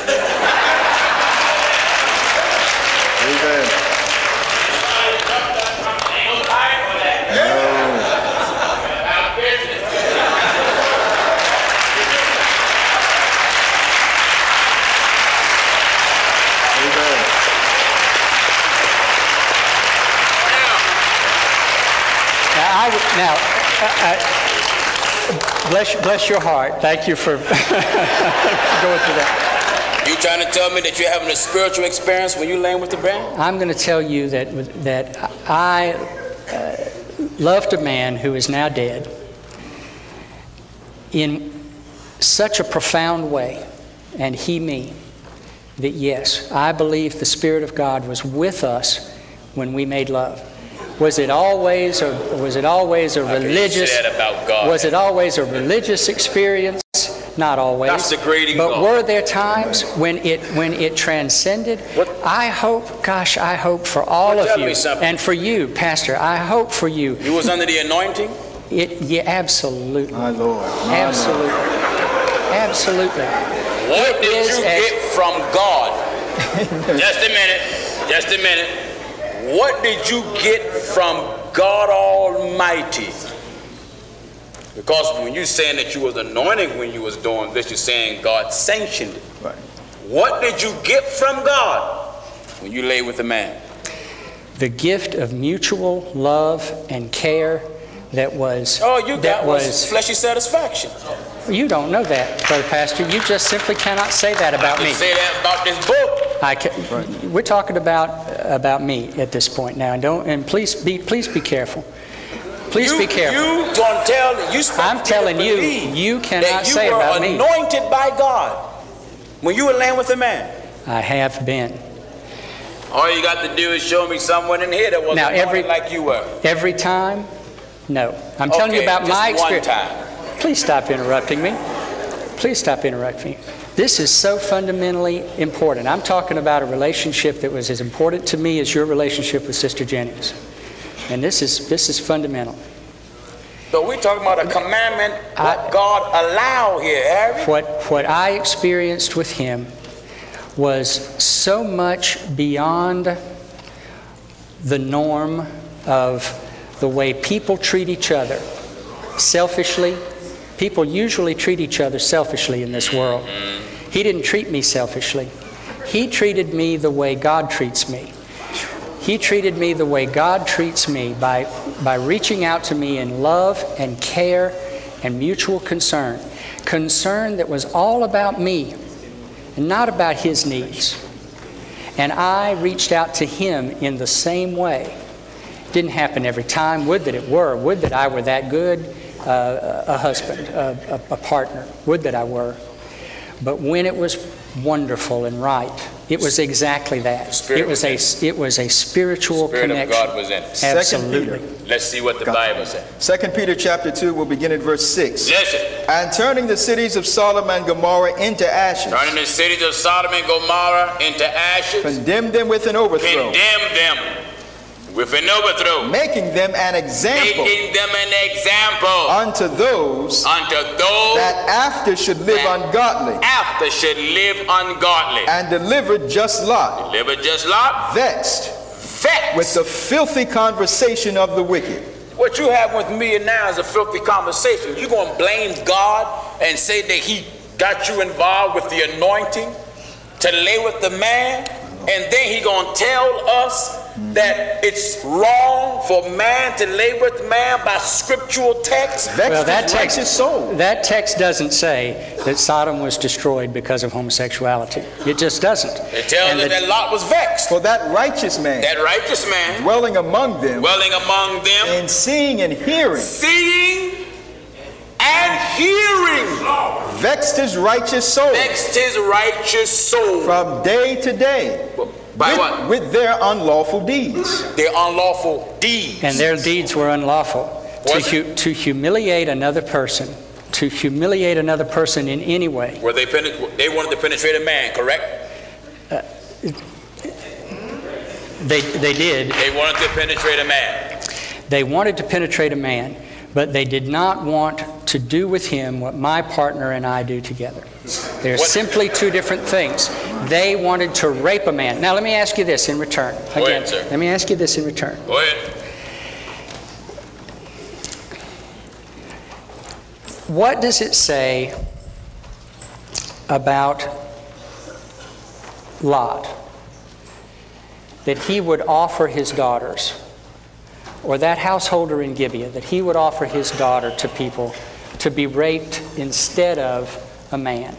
Amen. Ain't no time for that. About business. Amen. Now, I uh, uh, bless bless your heart. Thank you for (laughs) going through that. You trying to tell me that you're having a spiritual experience when you laying with the band? I'm going to tell you that that I uh, loved a man who is now dead in such a profound way, and he me, that yes, I believe the Spirit of God was with us when we made love. Was it always, or was it always a can you say religious? that about God? Was it always a religious experience? Not always. That's degrading But God. were there times when it when it transcended? What- I hope, gosh, I hope for all Well, of you and for you, Pastor. I hope for you. You was under the anointing? It, yeah, absolutely, My Lord. My absolutely, absolutely. What It did you as- get from God? (laughs) just a minute. Just a minute. What did you get from God Almighty? Because when you're saying that you was anointed when you was doing this, you're saying God sanctioned it. Right. What did you get from God when you lay with a man? The gift of mutual love and care that was Oh, you that got was fleshy satisfaction. You don't know that, brother pastor. You just simply cannot say that about I me. say that about this book. I can, We're talking about about me at this point now, and don't and please be please be careful. Please you, be careful. You don't tell. You I'm telling you, you cannot that you say were about me. anointed by God when you were laying with a man. I have been. All you got to do is show me someone in here that was Now, every- like you were. Every time? No. I'm telling you about my experience. time. Please stop interrupting me. Please stop interrupting me. This is so fundamentally important. I'm talking about a relationship that was as important to me as your relationship with Sister Jennings. And this is this is fundamental. But we're talking about a commandment I- God allow here, Harry. What what I experienced with him was so much beyond the norm of the way people treat each other selfishly. People usually treat each other selfishly in this world. He didn't treat me selfishly. He treated me the way God treats me. He treated me the way God treats me by, by reaching out to me in love and care and mutual concern. Concern that was all about me and not about his needs. And I reached out to him in the same way. Didn't happen every time. Would that it were. Would that I were that good. Uh, a husband, a, a, a partner. Would that I were. But when it was wonderful and right, it was exactly that. Spirit It was a it was a spiritual Spirit of connection. God was in it. Second Absolutely. Peter. Let's see what the Bible says. Second Peter chapter 2 We'll begin at verse 6. Listen, And turning the cities of Sodom and Gomorrah into ashes, turning the cities of Sodom and Gomorrah into ashes, Condemn them with an overthrow, condemn them with an overthrow, making them an example making them an example unto those unto those that after should live ungodly, after should live ungodly. and delivered just Lot, Live a just lot, vexed vexed. with the filthy conversation of the wicked. What you have with me now is a filthy conversation. You're going to blame God and say that He got you involved with the anointing to lay with the man, and then He going to tell us that it's wrong for man to labor with man by scriptural text. Vexed Well, that text, righteous soul. that text doesn't say that Sodom was destroyed because of homosexuality. It just doesn't. It tells And us the- that Lot was vexed. For that righteous man That righteous man dwelling among them, dwelling among them, and seeing and hearing, seeing and hearing, vexed his righteous soul vexed his righteous soul. from day to day By with, what? with their unlawful deeds. Their unlawful deeds. And their deeds were unlawful. To, hu- to humiliate another person, to humiliate another person in any way, Were they penet- they wanted to penetrate a man, correct? they, they did. They wanted to penetrate a man. They wanted to penetrate a man, but they did not want to do with him what my partner and I do together. They're What- simply two different things. They wanted to rape a man. Now, let me ask you this in return. Go Again, ahead, sir. let me ask you this in return. Go ahead. What does it say about Lot that he would offer his daughters, or that householder in Gibeah, that he would offer his daughter to people to be raped instead of a man?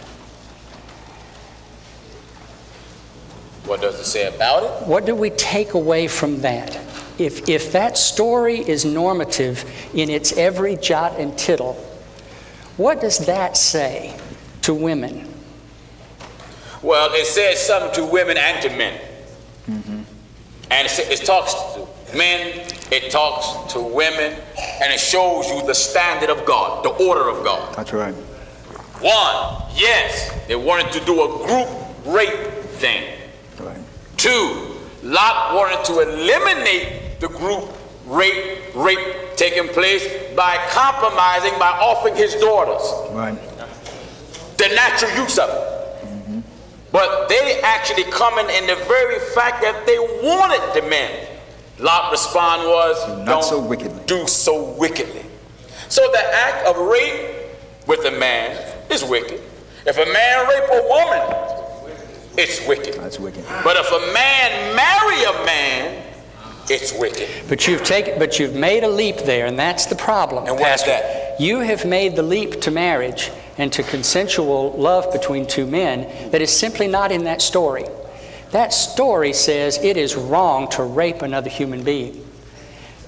What does it say about it? What do we take away from that? If, if that story is normative in its every jot and tittle, what does that say to women? Well, it says something to women and to men. Mm-hmm. And it, it talks to men, it talks to women, and it shows you the standard of God, the order of God. That's right. One, yes, they wanted to do a group rape thing. Right. Two, Lot wanted to eliminate the group rape, rape taking place by compromising by offering his daughters Right. the natural use of it. Mm-hmm. But they actually coming in the very fact that they wanted the men. Lot respond was, not don't so wickedly." do so wickedly. So the act of rape with a man is wicked. If a man rape a woman, it's wicked. That's wicked. But if a man marry a man, it's wicked. But you've taken, but you've made a leap there, and that's the problem. And what is that? You have made the leap to marriage and to consensual love between two men that is simply not in that story. That story says it is wrong to rape another human being.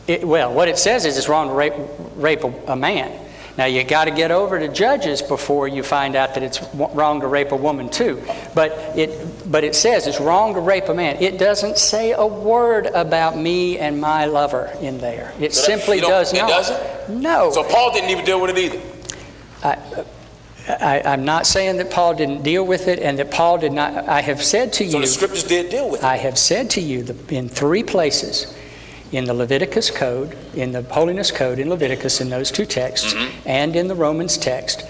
It, well, what it says is it's wrong to rape, rape a, a man. Now you got to get over to judges before you find out that it's wrong to rape a woman too. But it, but it says it's wrong to rape a man. It doesn't say a word about me and my lover in there. It So that- simply you don't- it doesn't? No. So Paul didn't even deal with it either. I, I'm not saying that Paul didn't deal with it and that Paul did not. I have said to you. So the scriptures did deal with it. I have said to you that in three places, in the Leviticus Code, in the Holiness Code in Leviticus, in those two texts, and in the Romans text,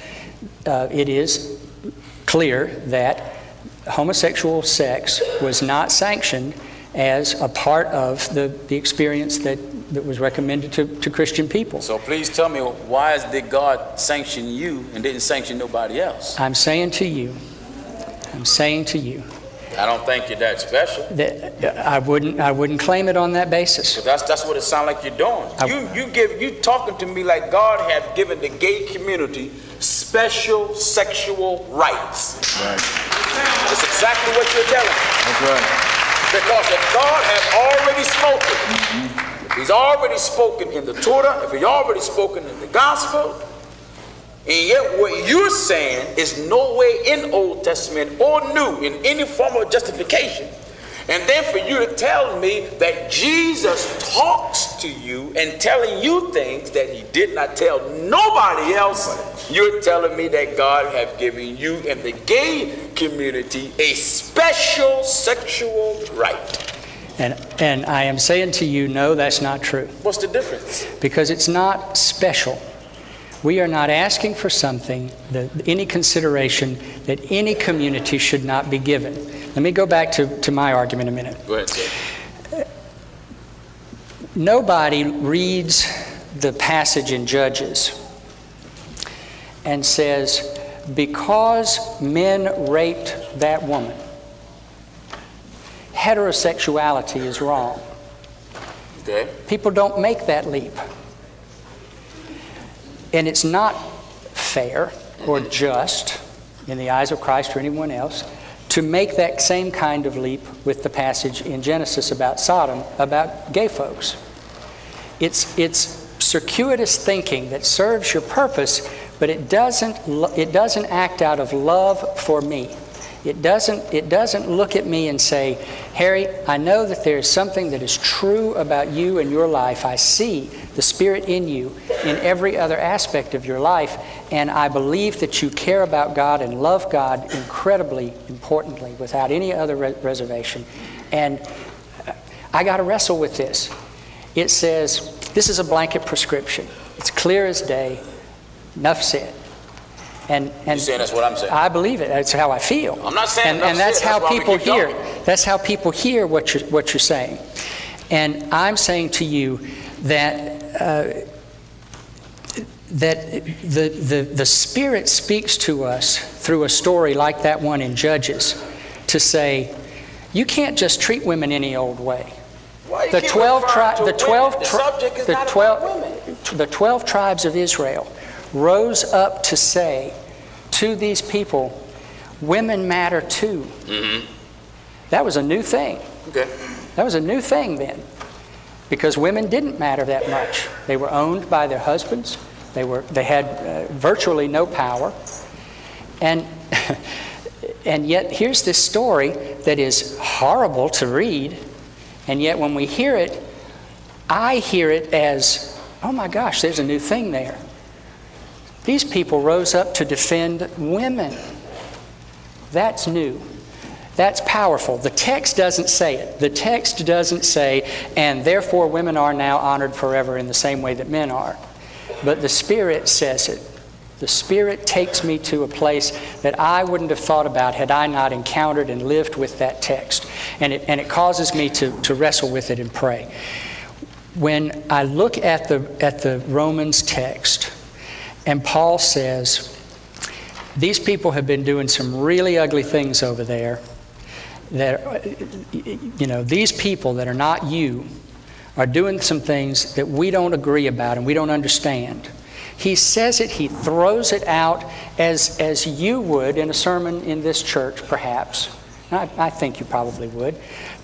uh, it is clear that homosexual sex was not sanctioned as a part of the, the experience that, that was recommended to, to Christian people. So please tell me, why did God sanction you and didn't sanction nobody else? I'm saying to you, I'm saying to you I don't think you're that special. that I wouldn't, I wouldn't claim it on that basis. But that's that's what it sounds like you're doing. I- you you give you talking to me like God have given the gay community special sexual rights. Right. That's exactly what you're telling me. That's right. Because if God has already spoken, if he's already spoken in the Torah, if he's already spoken in the gospel, and yet what you're saying is no way in Old Testament or New in any form of justification. And then for you to tell me that Jesus talks to you and telling you things that he did not tell nobody else, you're telling me that God have given you and the gay community a special sexual right. And, and I am saying to you, no, that's not true. What's the difference? Because it's not special. We are not asking for something, that, any consideration that any community should not be given. Let me go back to, to my argument a minute. Go ahead. Nobody reads the passage in Judges and says, because men raped that woman, heterosexuality is wrong. Okay. People don't make that leap. And it's not fair or just in the eyes of Christ or anyone else to make that same kind of leap with the passage in Genesis about Sodom, about gay folks. It's, it's circuitous thinking that serves your purpose, but it doesn't, it doesn't act out of love for me. It doesn't, it doesn't look at me and say, Harry, I know that there is something that is true about you and your life. I see the Spirit in you in every other aspect of your life, and I believe that you care about God and love God incredibly importantly without any other re- reservation. And uh, I got to wrestle with this. It says, this is a blanket prescription. It's clear as day. Enough said. And, and You're saying that's what I'm saying. I believe it. That's how I feel. I'm not saying and, and that's said. how That's people hear. talking. That's how people hear what you're what you're saying. And I'm saying to you that uh, that the, the the Spirit speaks to us through a story like that one in Judges, to say, you can't just treat women any old way. The twelve tri- the twelve tri- the twelve the twelve tribes of Israel rose up to say to these people, women matter too. Mm-hmm. That was a new thing. Okay. That was a new thing then, because women didn't matter that much. They were owned by their husbands. They were they had uh, virtually no power, and (laughs) and yet here's this story that is horrible to read, and yet when we hear it, I hear it as, oh my gosh, there's a new thing there. These people rose up to defend women. That's new. That's powerful. The text doesn't say it. The text doesn't say, and therefore women are now honored forever in the same way that men are. But the Spirit says it. The Spirit takes me to a place that I wouldn't have thought about had I not encountered and lived with that text. And it, and it causes me to, to wrestle with it and pray. When I look at the, at the Romans text, and Paul says, these people have been doing some really ugly things over there. That, you know, these people that are not you are doing some things that we don't agree about and we don't understand. He says it, he throws it out as, as you would in a sermon in this church, perhaps. I, I think you probably would.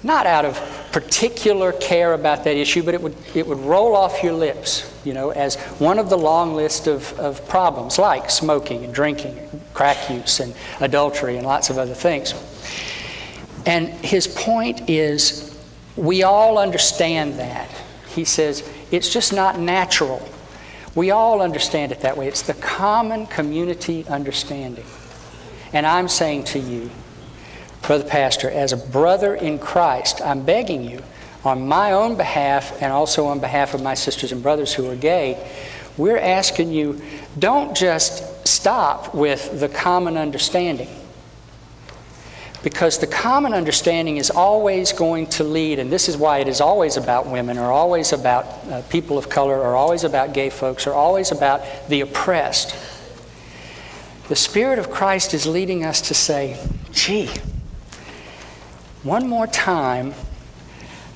Not out of particular care about that issue, but it would, it would roll off your lips, you know, as one of the long list of, of problems like smoking and drinking, crack use and adultery and lots of other things. And his point is we all understand that. He says it's just not natural. We all understand it that way. It's the common community understanding. And I'm saying to you, Brother Pastor, as a brother in Christ, I'm begging you on my own behalf and also on behalf of my sisters and brothers who are gay, we're asking you don't just stop with the common understanding. Because the common understanding is always going to lead, and this is why it is always about women, or always about uh, people of color, or always about gay folks, or always about the oppressed. The Spirit of Christ is leading us to say, gee, one more time,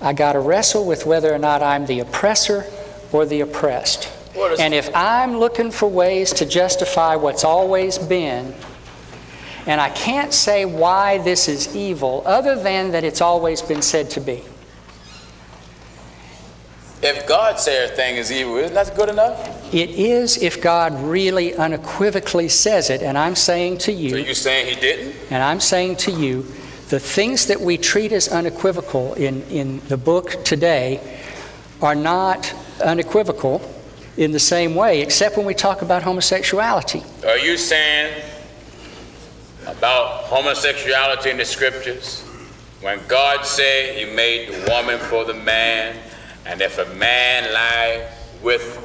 I got to wrestle with whether or not I'm the oppressor or the oppressed. And if I'm looking for ways to justify what's always been, and I can't say why this is evil other than that it's always been said to be. If God says a thing is evil, isn't that good enough? It is if God really unequivocally says it, and I'm saying to So you, you saying he didn't? and I'm saying to you, the things that we treat as unequivocal in, in the book today are not unequivocal in the same way, except when we talk about homosexuality. Are you saying about homosexuality in the scriptures? When God said he made the woman for the man, and if a man lie with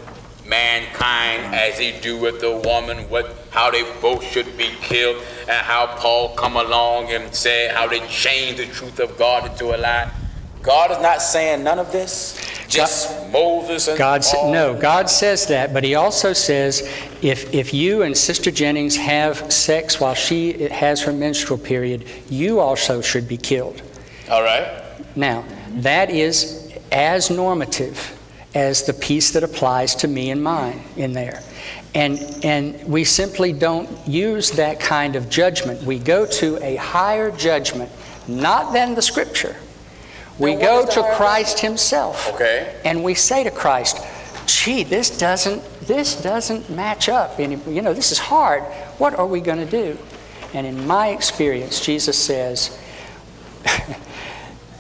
mankind as he do with the woman, what how they both should be killed, and how Paul come along and say how they change the truth of God into a lie. God is not saying none of this. Just Moses and God, sa- no, God says that, but He also says if, if you and Sister Jennings have sex while she has her menstrual period, you also should be killed. All right. Now, that is as normative as the piece that applies to me and mine in there. And, and we simply don't use that kind of judgment. We go to a higher judgment, not than the Scripture. We go to Christ Himself. Okay. And we say to Christ, gee, this doesn't, this doesn't match up. And, you know, this is hard. What are we going to do? And in my experience, Jesus says, (laughs)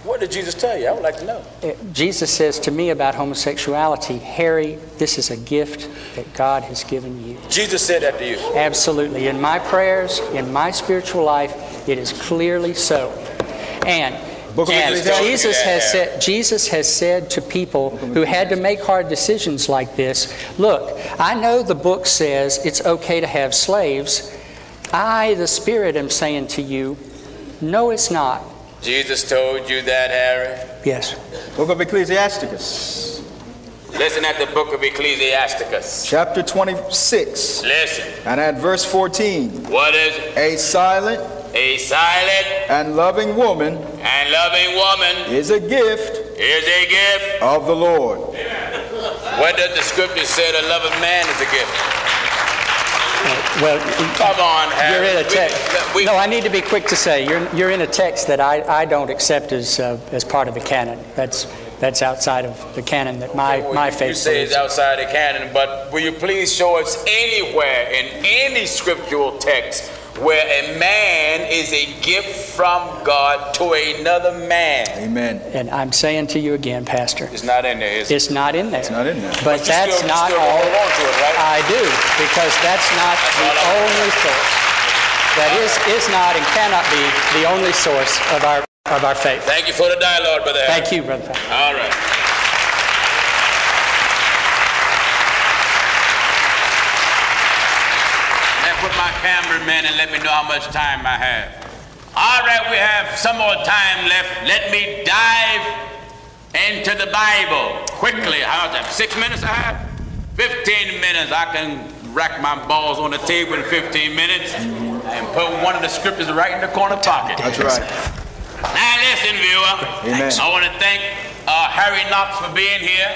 What did Jesus tell you? I would like to know. Uh, Jesus says to me about homosexuality, Harry, this is a gift that God has given you. Jesus said that to you. Absolutely. In my prayers, in my spiritual life, it is clearly so. And, Book of Ecclesiastes. Jesus has Yeah. said Jesus has said to people who had to make hard decisions like this, look, I know the book says it's okay to have slaves. I, the Spirit, am saying to you, no, it's not. Jesus told you that, Harry. Yes. Book of Ecclesiasticus, Listen at the book of Ecclesiasticus. chapter 26, Listen. and at verse 14. What is it? A silent A silent and loving woman and loving woman is a gift is a gift. of the Lord. What does the scripture say? The loving man is a gift. Well, Come on, Harry. You're in a text. we- No, I need to be quick to say you're, you're in a text that I, I don't accept as uh, as part of the canon. That's that's outside of the canon that my Well, my faith You say it's believes. outside the canon, but will you please show us anywhere in any scriptural text where a man is a gift from God to another man? Amen. And I'm saying to you again, Pastor, It's not in there, is it? it's not in there. It's not in there. But, you that's still- not still all. hold on to it, right? I do because that's not That's the all I only source. That is is not and cannot be the only source of our of our faith. Thank you for the dialogue, brother. Thank you, brother. All right. Now put my and let me know how much time I have. All right, we have some more time left. Let me dive into the Bible quickly. How's that? Six minutes I have? 15 minutes. I can rack my balls on the table in 15 minutes and put one of the scriptures right in the corner pocket. That's right. Now listen, viewer. Amen. I want to thank uh, Harry Knox for being here.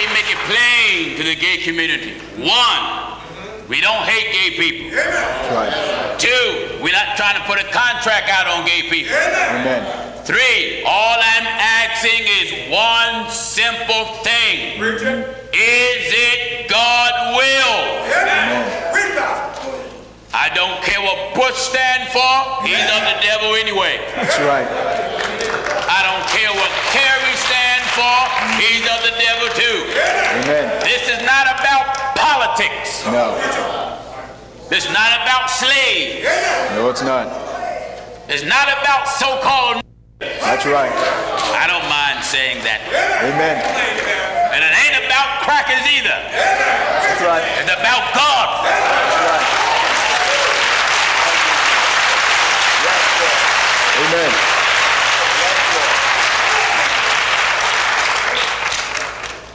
Let make it plain to the gay community. One, we don't hate gay people. Right. Two, we're not trying to put a contract out on gay people. Amen. Three, all I'm asking is one simple thing. Is it God will? I don't care what Bush stand for. He's of the devil anyway. That's right. I don't care what Kerry stand for. He's of the devil too. Amen. This is not about politics. No. This is not about slaves. No, it's not. It's not about so-called. That's right. I don't mind saying that. Amen. And it ain't about crackers either. That's right. It's about God. That's right. Amen.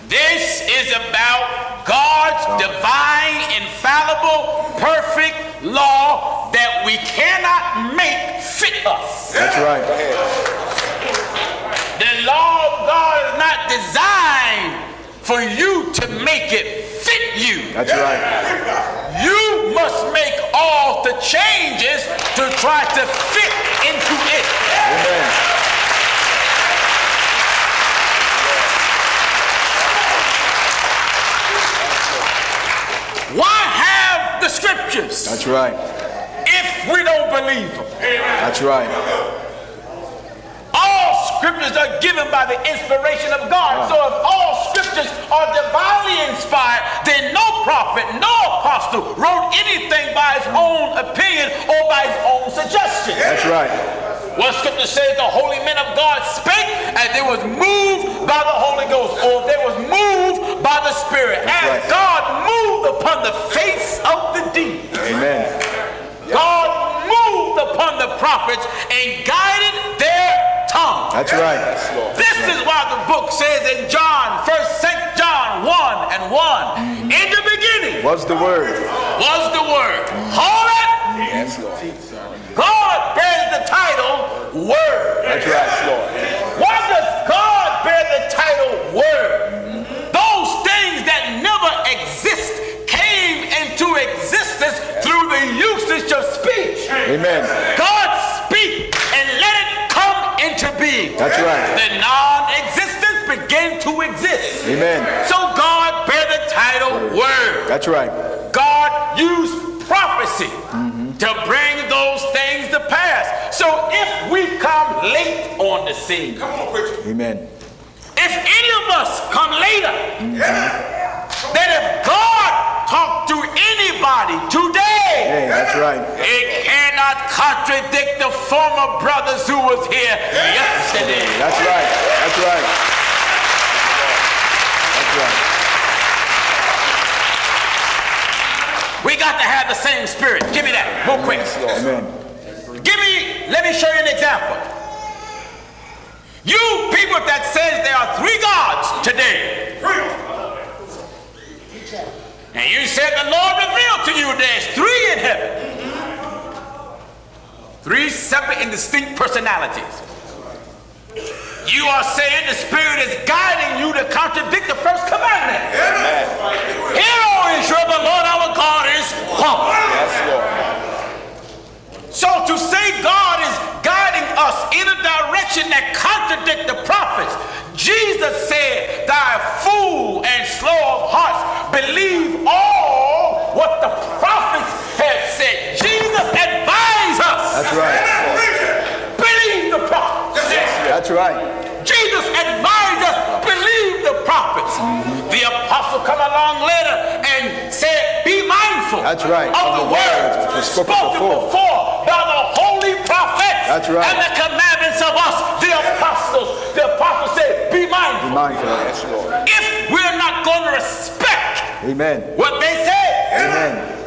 This is about God's divine, infallible, perfect law that we cannot make fit us. That's right. The law of God is not designed for you to make it fit you. That's right. You must make all the changes to try to fit into it. Amen. Why have the scriptures That's right. if we don't believe them? That's right. All scriptures are given by the inspiration of God. So if all scriptures are divinely inspired, then no prophet, no apostle wrote anything by his own opinion or by his own suggestion. That's right. What scripture says the holy men of God spake and they was moved by the Holy Ghost or they was moved by the Spirit. That's As right. God moved upon the face of the deep. Amen. God moved upon the prophets and guided their tongue. That's right. This is why the book says in John, first St. John 1 and 1, in the beginning Was the word. was the word. Hold it! God bears the title Word. That's right. Lord. Why does God bear the title Word? Those things that never exist came into existence through the usage of speech. Amen. God speak and let it come into being. That's right. The non-existence began to exist. Amen. So God bear the title Word. That's right. God used prophecy to bring those things to pass. So if we come late on the scene, come on, preacher. Amen. if any of us come later, then if God talked to anybody today, Hey, that's right. it cannot contradict the former brothers who was here yesterday. That's right. That's right. That's right. We got to have the same spirit. Give me that, real quick. Amen. Give me, let me show you an example. You people that says there are three gods today. And you said the Lord revealed to you there's three in heaven. Three separate and distinct personalities. You are saying the Spirit is guiding you to contradict the first commandment. Hear, O Israel, the Lord our God is one. So to say God is guiding us in a direction that contradicts the prophets, Jesus said, "Thy fool and slow of hearts, believe all what the prophets had said." Jesus advised us. That's right. That's right. Jesus advised us, believe the prophets. The apostle come along later and said, be mindful That's right. of the words which spoken before. before by the holy prophets That's right. and the commandments of us, the apostles. The apostle said, be mindful. Be mindful. If we're not going to respect Amen. what they said, Amen.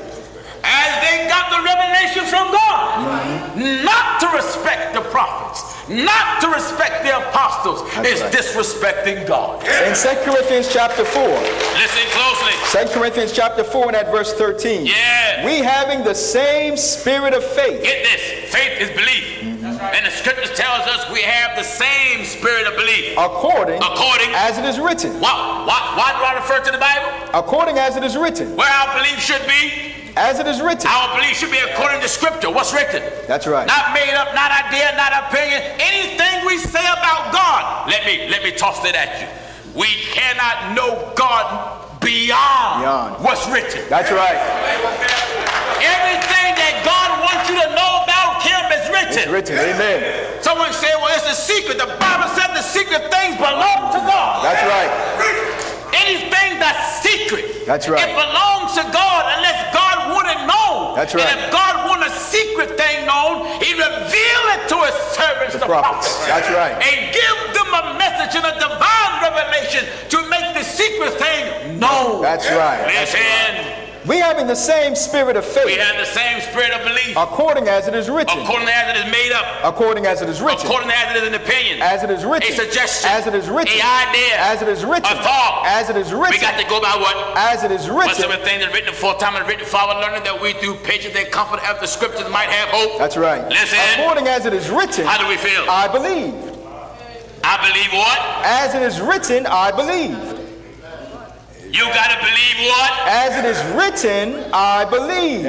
As they got the revelation from God, not to respect the prophets, not to respect the apostles, That's is right. disrespecting God. In 2 Corinthians chapter 4, Listen closely. 2 Corinthians chapter 4 and at verse 13. Yeah. We having the same spirit of faith. Get this faith is belief. Mm-hmm. And the scriptures tells us we have the same spirit of belief. According, According- as it is written. Why, why, why do I refer to the Bible? According as it is written. Where our belief should be, As it is written. our belief should be according to scripture. What's written? That's right. Not made up, not idea, not opinion. Anything we say about God, let me let me toss it at you. We cannot know God beyond, Beyond. what's written. That's right. Everything that God wants you to know about Him is written. It's written. Amen. Someone say, well, it's a secret. The Bible said the secret things belong to God. That's right. Anything that's secret, That's right. it belongs to God unless God it known. That's right. And if God want a secret thing known, he reveal it to his servants, the, prophets. That's right. And give them a message and a divine revelation to make the secret thing known. That's right. Listen, We having the same spirit of faith. we have the same spirit of belief. According as it is written. According as it is made up. According as it is written. According as it is an opinion. As it is written. A suggestion. As it is written. A idea. As it is written. A thought. As it is written. We got to go by what? As it is What's written. everything that's written for time and written for our learning that we through patience and comfort of the scriptures might have hope. That's right. Listen. According as it is written. How do we feel? I believe. I believe what? As it is written, I believe. You gotta believe what? As it is written, I believe.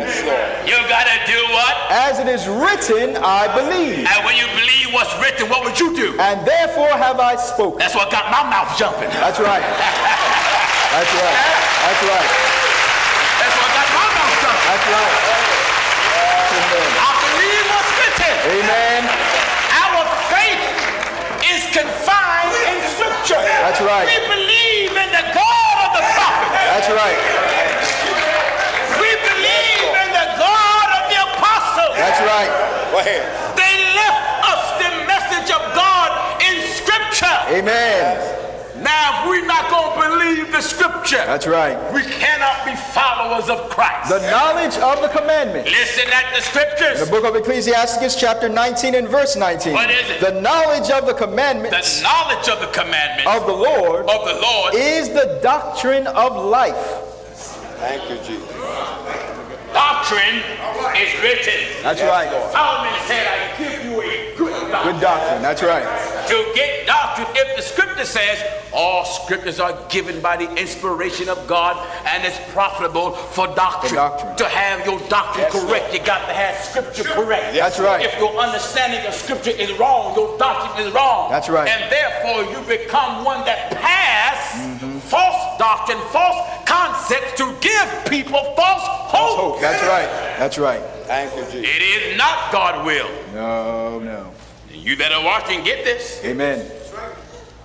You gotta do what? As it is written, I believe. And when you believe what's written, what would you do? And therefore have I spoken. That's what got my mouth jumping. That's right. That's right. That's right. That's what got my mouth jumping. That's right. Amen. I believe what's written. Amen. Our faith is confined in Scripture. That's right. We believe in the God of the prophets. That's right. We believe in the God of the apostles. That's right. Go ahead. They left us the message of God in Scripture. Amen. Now, if we're not going to believe the Scripture, That's right. we cannot be followers of Christ. The knowledge of the commandment. Listen at the Scriptures. The book of Ecclesiasticus, chapter 19 and verse 19. What is it? The knowledge of the commandment. The knowledge of the commandments of the Lord of the Lord is the doctrine of life. Thank you, Jesus. doctrine is written. That's right. Solomon said, I give you a good doctrine. Good doctrine. That's right. To get doctrine, if the scripture says all scriptures are given by the inspiration of God and it's profitable for doctrine. For doctrine. To have your doctrine Yes, correct, you got to have scripture correct. That's right. If your understanding of scripture is wrong, your doctrine is wrong. That's right. And therefore you become one that pass Mm-hmm. false doctrine, false concepts to give people false hope. That's right. That's right. Thank you, Jesus. It is not God will. No, no. And you that are watching, get this. Amen.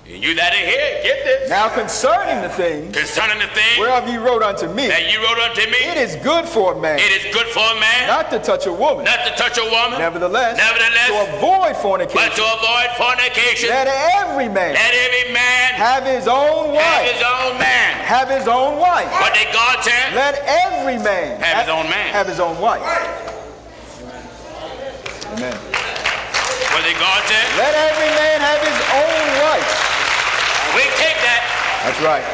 And you that are here, get this. Now concerning the things Concerning the thing whereof ye wrote unto me, that you wrote unto me, it is good for a man it is good for a man not to touch a woman. not to touch a woman, Nevertheless, Nevertheless, to avoid but fornication, to avoid fornication. let every man Let every man have his own wife. have his own man. Have his own wife. What did God say? Let every man Have his own man. Have his own wife. Amen. What did God say? Let every man have his own wife. We take that. That's right.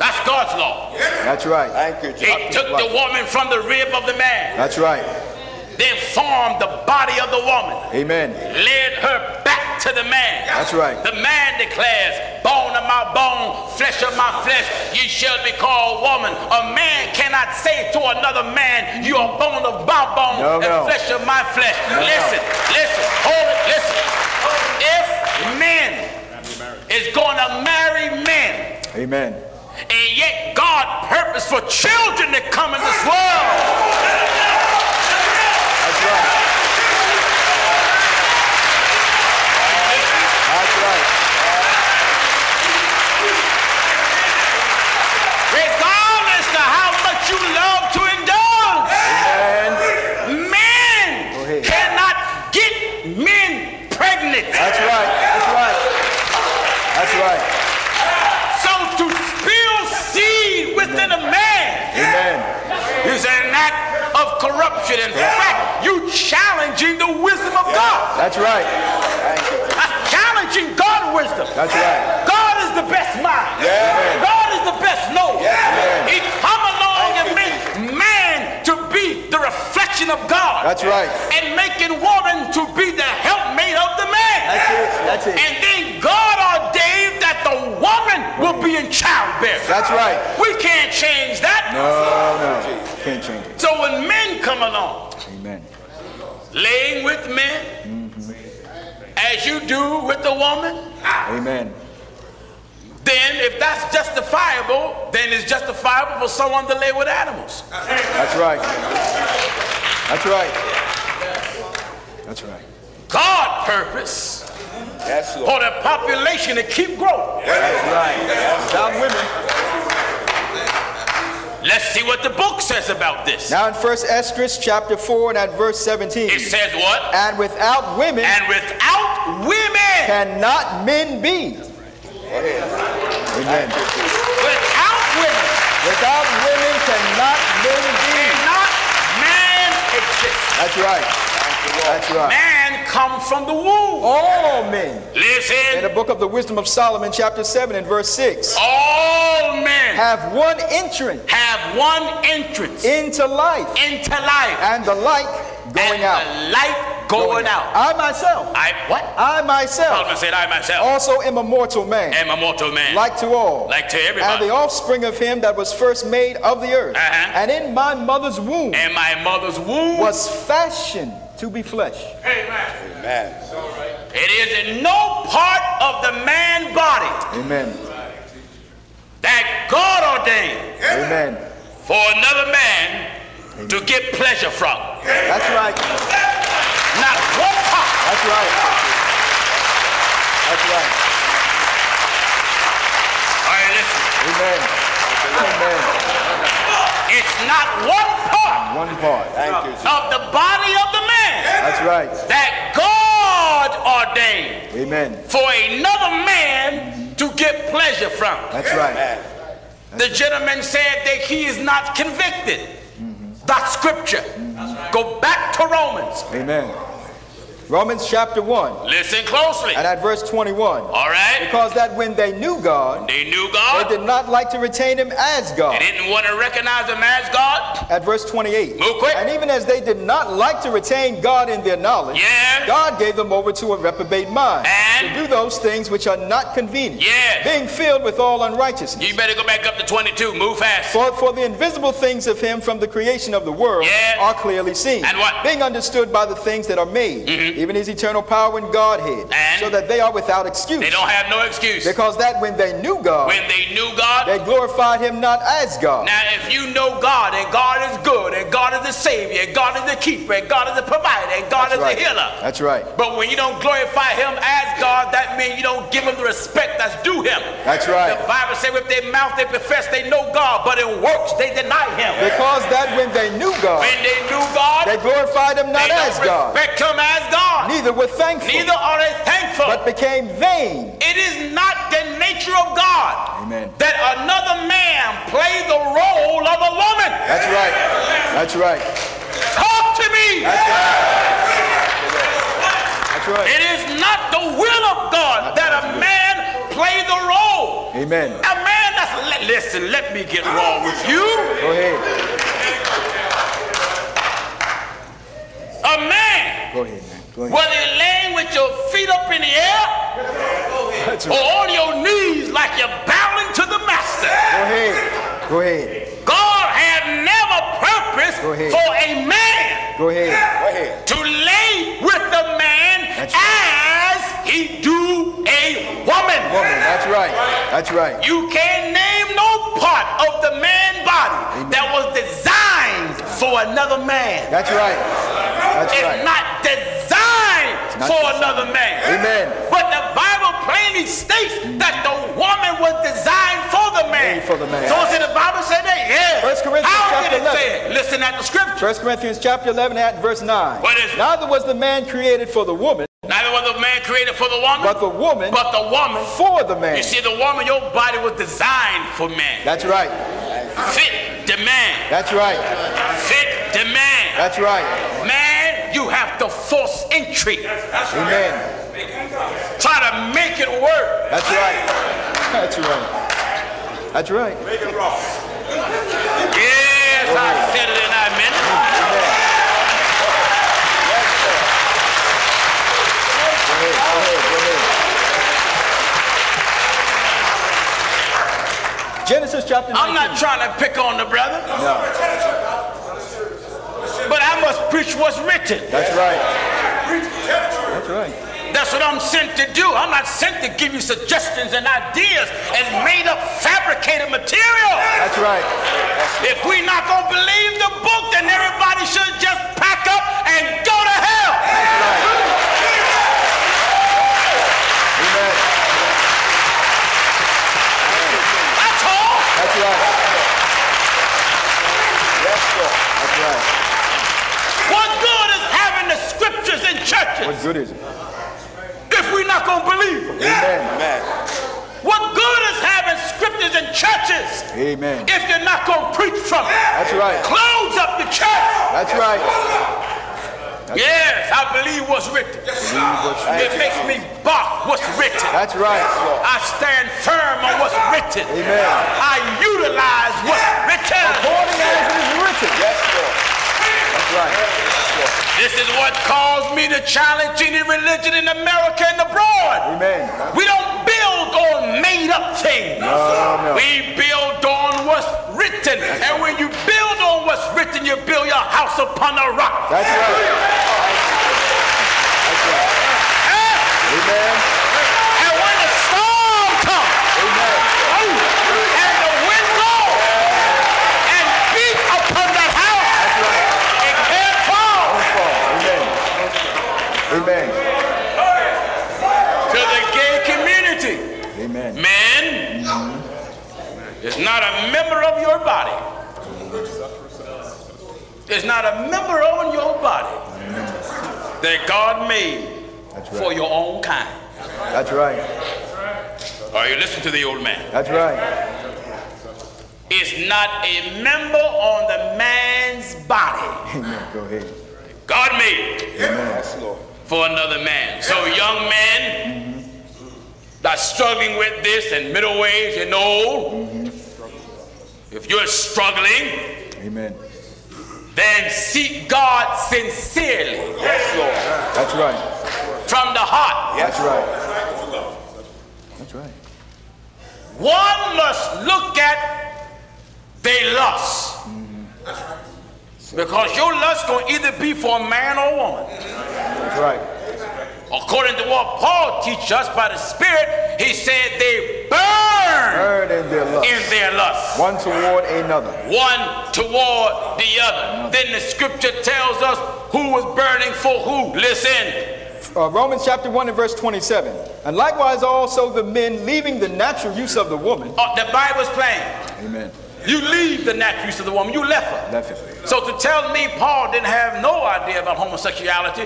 That's God's law. That's right. Thank you, He took the woman from the rib of the man, That's right. Then formed the body of the woman, Amen. led her back to the man. That's right. The man declares, bone of my bone, flesh of my flesh, ye shall be called woman. A man cannot say to another man, you are bone of my bone No, and no. flesh of my flesh. Listen, listen, hold it, listen. If men is going to marry men, Amen. and yet God purposed for children to come in this world. That's right. That's right. Regardless to how much you love to indulge. Men cannot get men pregnant. that's right. That's right. That's right. Corruption. In fact, you challenging the wisdom of God. That's right. That's challenging God wisdom. That's right. God is the best mind. Yeah. God is the best knower. Yeah. He come along and make man to be the reflection of God. That's right. And making woman to be the helpmate of the man. That's it. That's it. And then woman will be in childbearing. That's right. We can't change that. No, no. Can't change it. So when men come along, Amen. laying with men, mm-hmm. as you do with the woman, Amen. then if that's justifiable, then it's justifiable for someone to lay with animals. That's right. That's right. That's right. God purpose Yes, for the population to keep growing. That's right. Without women. Let's see what the book says about this. Now in First Esdras chapter 4 and at verse 17. It says what? And without women And without women, cannot men be. Right. Amen. without women, Without women cannot men be. not man exists. That's right. That's right. Man comes from the womb. All men. Listen. In the book of the Wisdom of Solomon, chapter 7 and verse 6, all men have one entrance have one entrance into life, into life. and the light going and out. the light going out. I myself, I what? I myself Solomon said, I myself also am a mortal man, am a mortal man. like to all, Like to and everybody. the offspring of him that was first made of the earth, Uh-huh. and in my mother's womb And my mother's womb was fashioned to be flesh. Amen. Amen. It is in no part of the man body Amen. that God ordained Amen. for another man to get pleasure from. That's right. Not one part. That's right. That's right. All right, listen. Amen. Amen. It's not one part One part. Thank you. of the body of the man That's right. that God ordained Amen. for another man to get pleasure from. That's right. The gentleman said that he is not convicted. Mm-hmm. That's scripture. Go back to Romans. Amen. Romans chapter 1 Listen closely. and at verse 21. All right? Because that when they knew God, They knew God. they did not like to retain him as God. They didn't want to recognize him as God. At verse 28. Move quick. And even as they did not like to retain God in their knowledge, Yeah. God gave them over to a reprobate mind And? to do those things which are not convenient, Yeah. being filled with all unrighteousness. You better go back up to 22. Move fast. For, for the invisible things of him from the creation of the world Yeah. are clearly seen, And what? Being understood by the things that are made, mm-hmm. Even his eternal power and Godhead, And? so that they are without excuse. They don't have no excuse. because that when they knew God, When they knew God, they glorified him not as God, Now, if you know God and God is good and God is the Savior and God is the keeper and God is the provider and God That's is right. the healer. That's right. But when you don't glorify Him as God, that means you don't give Him the respect that's due Him. That's right. The Bible says with their mouth they profess they know God, but in works they deny Him. Because that when they knew God, When they knew God, they glorified him not as God, respect Him as God. Neither were thankful, Neither are they thankful. but became vain. it is not the nature of God Amen. that another man play the role of a woman. That's right. That's right. Talk to me. That's right. It is not the will of God that a man play the role. Amen. A man that's li- listen. Let me get wrong with you. Go ahead. A man, Go ahead, man. Go ahead. Whether you're laying with your feet up in the air That's or on your knees like you're bowing to the master, Go ahead. Go ahead. God had never purpose Go ahead. for a man Go ahead. Go ahead. to lay with the man That's right. as he do a woman. Woman, that's right. That's right. You can't name no part of the man body Amen. that was designed for another man. That's right. That's It's right. not designed not for another man. Amen. But the Bible plainly states that the woman was designed for the man. For the man. So is it the Bible said that? Yeah. First Corinthians How chapter did it 11. say it? Listen at the scripture. 1 Corinthians chapter 11 at verse 9. What is it? Neither was the man created for the woman, Neither was the man created for the woman, but the woman but the woman. for the man. You see, the woman, your body was designed for man. That's right. Fit the man. That's right. Fit the man. That's right. Man, you have to force entry. Amen. Try to make it work. That's right. That's right. That's right. Yes, I said it and I meant it. Amen. Go ahead. Go ahead. Go ahead. Genesis chapter 19. I'm not trying to pick on the brother, No, but I must preach what's written. that's right. That's right. That's what I'm sent to do. I'm not sent to give you suggestions and ideas and made up fabricated material. That's right. If we're not going to believe the book, then everybody should just pack up and go to hell. That's right. Amen. That's all. That's right. That's right. What good is having the scriptures in churches? What good is it? if we're not going to believe them? Amen. Amen. What good is having scriptures in churches Amen. if you're not going to preach from it? That's right. Close up the church. That's right. Yes, I believe what's written. Believe what's It makes me bark what's written. That's right. I stand firm on what's written. Amen. I utilize what's written. According as it is written. Yes, Lord. That's right. This is what caused me to challenge any religion in America and abroad. Amen. We don't build on made up things. no. We build on what's written. And when you build on what's written, you build your house upon a rock. That's right. Eh? Amen. And when the storm comes, Amen. oh, and the wind blows and beat upon that house, it can't fall. Amen. Amen. To the gay community, Amen. man is not a member of your body. Is not a member on your body that God made That's for your own kind. That's right. Are you listening to the old man? That's right. It's not a member on the man's body. Amen. Go ahead. God made Amen. for another man. So young men mm-hmm. that struggling with this and middle age and old, mm-hmm. If you're struggling, Amen. then seek God sincerely Yes, Lord. That's right. from the heart. That's right. That's right. One must look at their lust. Mm-hmm. Because your lust gonna either be for a man or a woman. That's right. According to what Paul teaches us by the Spirit, he said they burn Burn in their lust. in their lust. One toward another. One toward the other. Then the scripture tells us who was burning for who. Listen. Uh, Romans chapter 1 and verse 27. And likewise also the men leaving the natural use of the woman. Uh, the Bible's plain. Amen. You leave the natural use of the woman. You left her. Left it. So to tell me Paul didn't have no idea about homosexuality,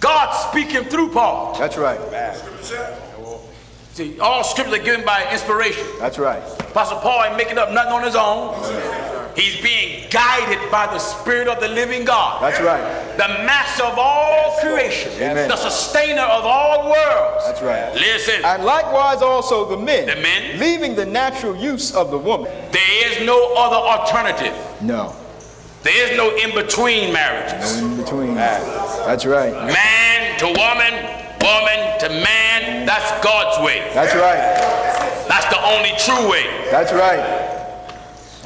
God speaking through Paul. That's right. See, all scriptures are given by inspiration. That's right. Apostle Paul ain't making up nothing on his own. He's being guided by the Spirit of the living God. That's right. the master of all creation, Amen. the sustainer of all worlds. That's right. Listen, And likewise also the men. The men? Leaving the natural use of the woman. there is no other alternative. No. There is no in between marriages. No in between. That's right. Man to woman, woman to man, that's God's way. That's right. That's the only true way. That's right.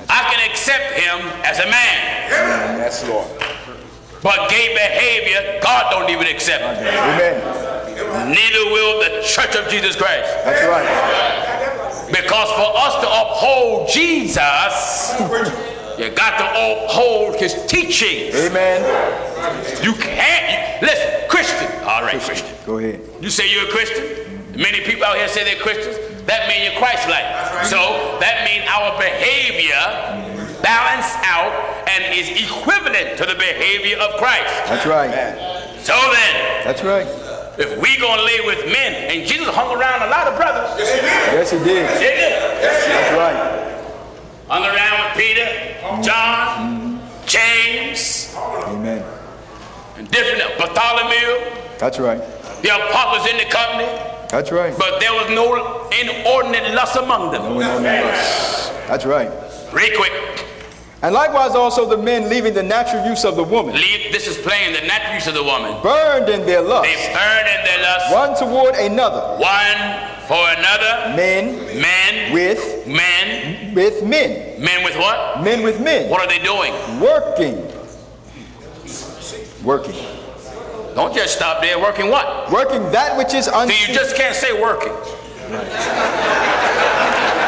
I can accept him as a man, Yes, Lord. but gay behavior, God don't even accept. Amen. Neither will the Church of Jesus Christ. That's right. Because for us to uphold Jesus, you got to hold his teachings. Amen. You can't. Listen, Christian. All right, Christian. Go ahead. You say you're a Christian. Many people out here say they're Christians. That means you're Christ-like. So that means our behavior balance out and is equivalent to the behavior of Christ. That's right. So then, That's right. if we gonna lay with men, and Jesus hung around a lot of brothers, Yes, he did. didn't he? That's right. Hung around with Peter, John, James, Amen. and different uh, Bartholomew. That's right. The apostles in the company, That's right. but there was no inordinate lust among them. No on the. That's right. Real quick, And likewise also the men leaving the natural use of the woman. leave, this is plain the natural use of the woman. Burned in their lust. They lust. burn in their lust, One toward another. one for another, Men men with men, with men. men with what? Men with men. What are they doing? Working. Working. Don't just stop there. Working what? Working that which is See, you just can't say working.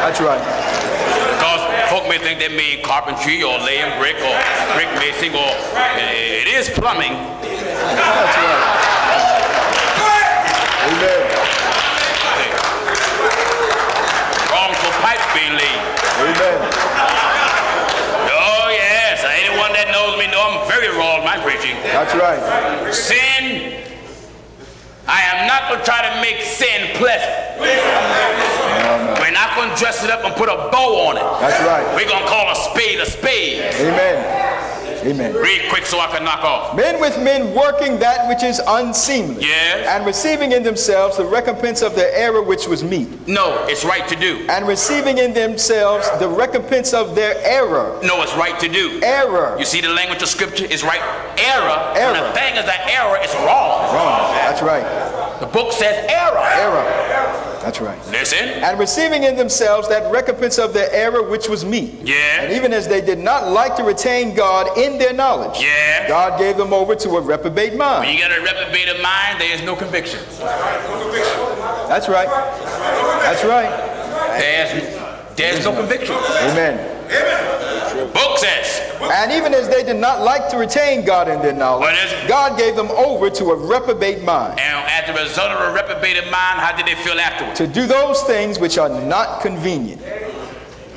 That's right. Because folk may think that mean carpentry or laying brick or brick mason or it is plumbing. That's right. Amen. Wrongful pipes being laid. Amen. Oh yes, anyone that knows me know I'm very raw in my preaching. That's right. Sin, I am not going to try to make sin pleasant. We're not going to dress it up and put a bow on it. That's right. We're going to call a spade a spade. Amen. Amen. Read quick so I can knock off. Men with men working that which is unseemly. Yes. And receiving in themselves the recompense of their error which was meet. No, it's right to do. And receiving in themselves the recompense of their error. No, it's right to do. Error. You see the language of scripture is right. Error. When Error. a thing is an error, it's wrong. Wrong. That's right. The book says error. Error. That's right. Listen. And receiving in themselves that recompense of their error which was meet. Yeah. And even as they did not like to retain God in their knowledge, Yeah. God gave them over to a reprobate mind. When you got a reprobated mind, there is no conviction. That's right. That's right. There's, there's no conviction. Amen. Book says. And even as they did not like to retain God in their knowledge, What is it? God gave them over to a reprobate mind And as a result of a reprobated mind, how did they feel afterwards? to do those things which are not convenient,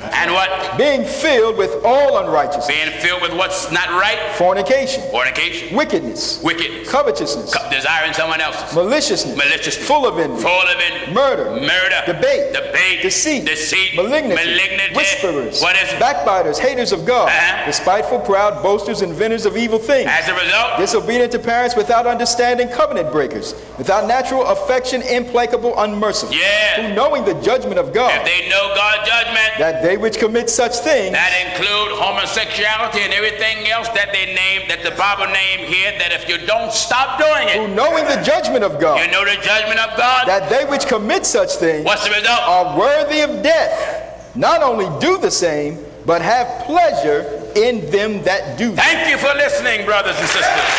And what? being filled with all unrighteousness, Being filled with what's not right, fornication, fornication, wickedness, wickedness, covetousness, co- desiring someone else's, maliciousness, maliciousness, full of envy, full of envy, murder, murder, debate, debate, deceit, deceit, malignity, malignity, whisperers, What is it? backbiters, haters of God, Uh-huh. despiteful, proud, boasters, inventors of evil things, As a result, disobedient to parents, without understanding, covenant breakers, without natural affection, implacable, unmerciful, Yeah. who knowing the judgment of God, if they know God's judgment, that they which commit such things that include homosexuality and everything else that they name, that the Bible name here, that if you don't stop doing who it, knowing the judgment of God. you know the judgment of God. that they which commit such things What's the result? are worthy of death, not only do the same, but have pleasure in them that do. Thank you for listening, brothers and sisters.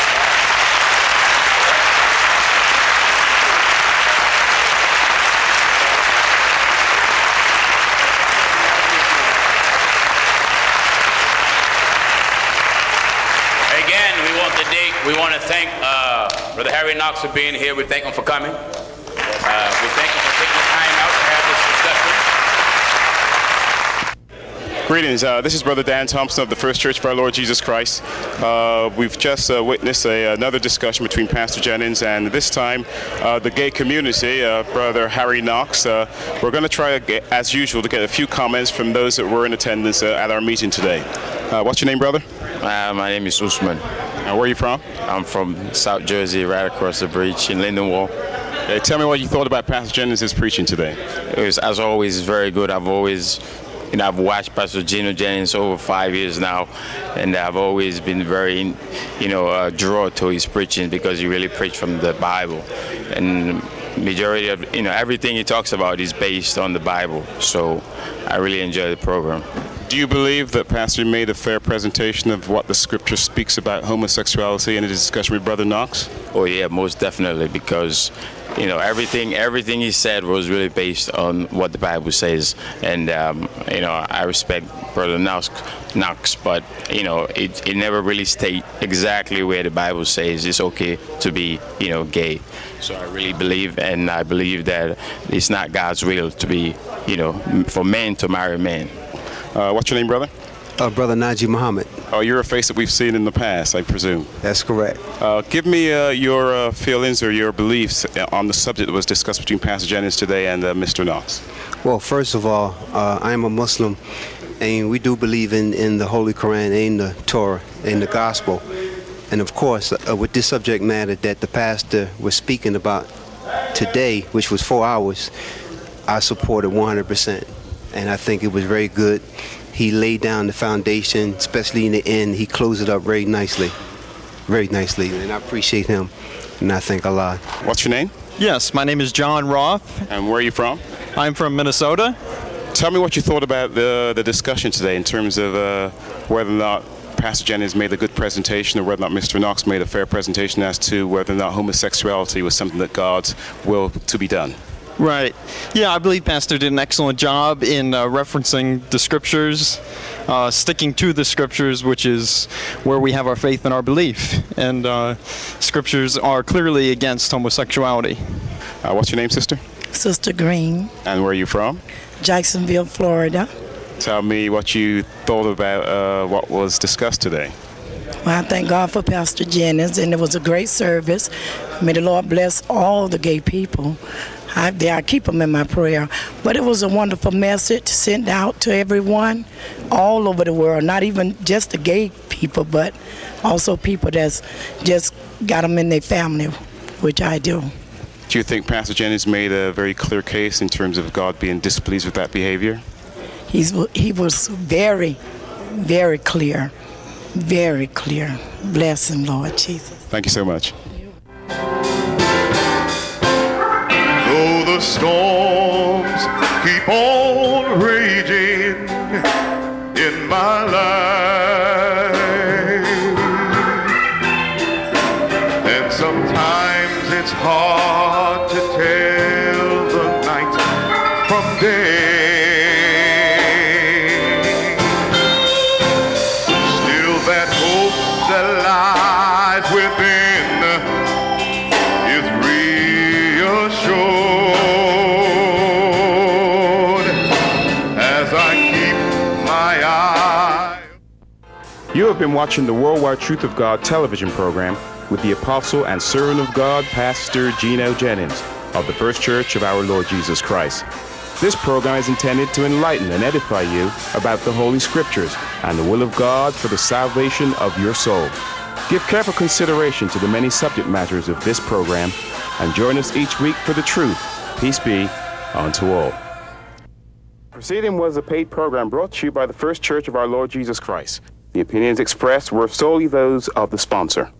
Again, we want to thank, we want to thank uh, Brother Harry Knox for being here. We thank him for coming. Uh, we thank him for taking the time out to have this discussion. Greetings. Uh, this is Brother Dan Thompson of the First Church of Our Lord Jesus Christ. Uh, we've just uh, witnessed a, another discussion between Pastor Jennings and this time uh, the gay community, uh, Brother Harry Knox. Uh, we're going to try, as usual, to get a few comments from those that were in attendance uh, at our meeting today. Uh, what's your name, brother? Uh, my name is Usman. Where are you from? I'm from South Jersey, right across the bridge in Lindenwold. Uh, tell me what you thought about Pastor Jennings' preaching today. It was, as always, very good. I've always, you know, I've watched Pastor Gino Jennings over five years now, and I've always been very, you know, uh, drawn to his preaching because he really preached from the Bible, and majority of, you know, everything he talks about is based on the Bible. So I really enjoy the program. Do you believe that Pastor made a fair presentation of what the scripture speaks about homosexuality in his discussion with Brother Knox? Oh yeah, most definitely because you know everything everything he said was really based on what the Bible says, and um, you know I respect Brother Knox, Knox but you know it, it never really state exactly where the Bible says it's okay to be you know gay. So I really believe, and I believe that it's not God's will to be you know for men to marry men. Uh, what's your name, brother? Uh, Brother Najee Muhammad. Oh, you're a face that we've seen in the past, I presume. That's correct. Uh, give me uh, your uh, feelings or your beliefs on the subject that was discussed between Pastor Jennings today and uh, Mr. Knox. Well, first of all, uh, I am a Muslim, and we do believe in, in the Holy Quran and the Torah and the Gospel. And of course, uh, with this subject matter that the pastor was speaking about today, which was four hours, I supported 100%. And I think it was very good. He laid down the foundation, especially in the end. He closed it up very nicely, very nicely. And I appreciate him, and I thank Allah. What's your name? Yes, my name is John Roth. And where are you from? I'm from Minnesota. Tell me what you thought about the, the discussion today in terms of uh, whether or not Pastor Jennings made a good presentation or whether or not Mr. Knox made a fair presentation as to whether or not homosexuality was something that God's will to be done. Right. Yeah, I believe Pastor did an excellent job in uh, referencing the scriptures, uh, sticking to the scriptures, which is where we have our faith and our belief. And uh, scriptures are clearly against homosexuality. Uh, what's your name, sister? Sister Green, And where are you from? Jacksonville, Florida. Tell me what you thought about uh, what was discussed today. Well, I thank God for Pastor Jennings, and it was a great service. May the Lord bless all the gay people. I, they, I keep them in my prayer. But it was a wonderful message sent out to everyone all over the world, not even just the gay people, but also people that's just got them in their family, which I do. Do you think Pastor Jennings made a very clear case in terms of God being displeased with that behavior? He's, he was very, very clear, very clear. Bless him, Lord Jesus. Thank you so much. Storms keep on raging in my life, have been watching the Worldwide Truth of God television program with the apostle and servant of God, Pastor Gino Jennings of the First Church of Our Lord Jesus Christ. This program is intended to enlighten and edify you about the Holy Scriptures and the will of God for the salvation of your soul. Give careful consideration to the many subject matters of this program and join us each week for the truth. Peace be unto all. Proceeding was a paid program brought to you by the First Church of Our Lord Jesus Christ. The opinions expressed were solely those of the sponsor.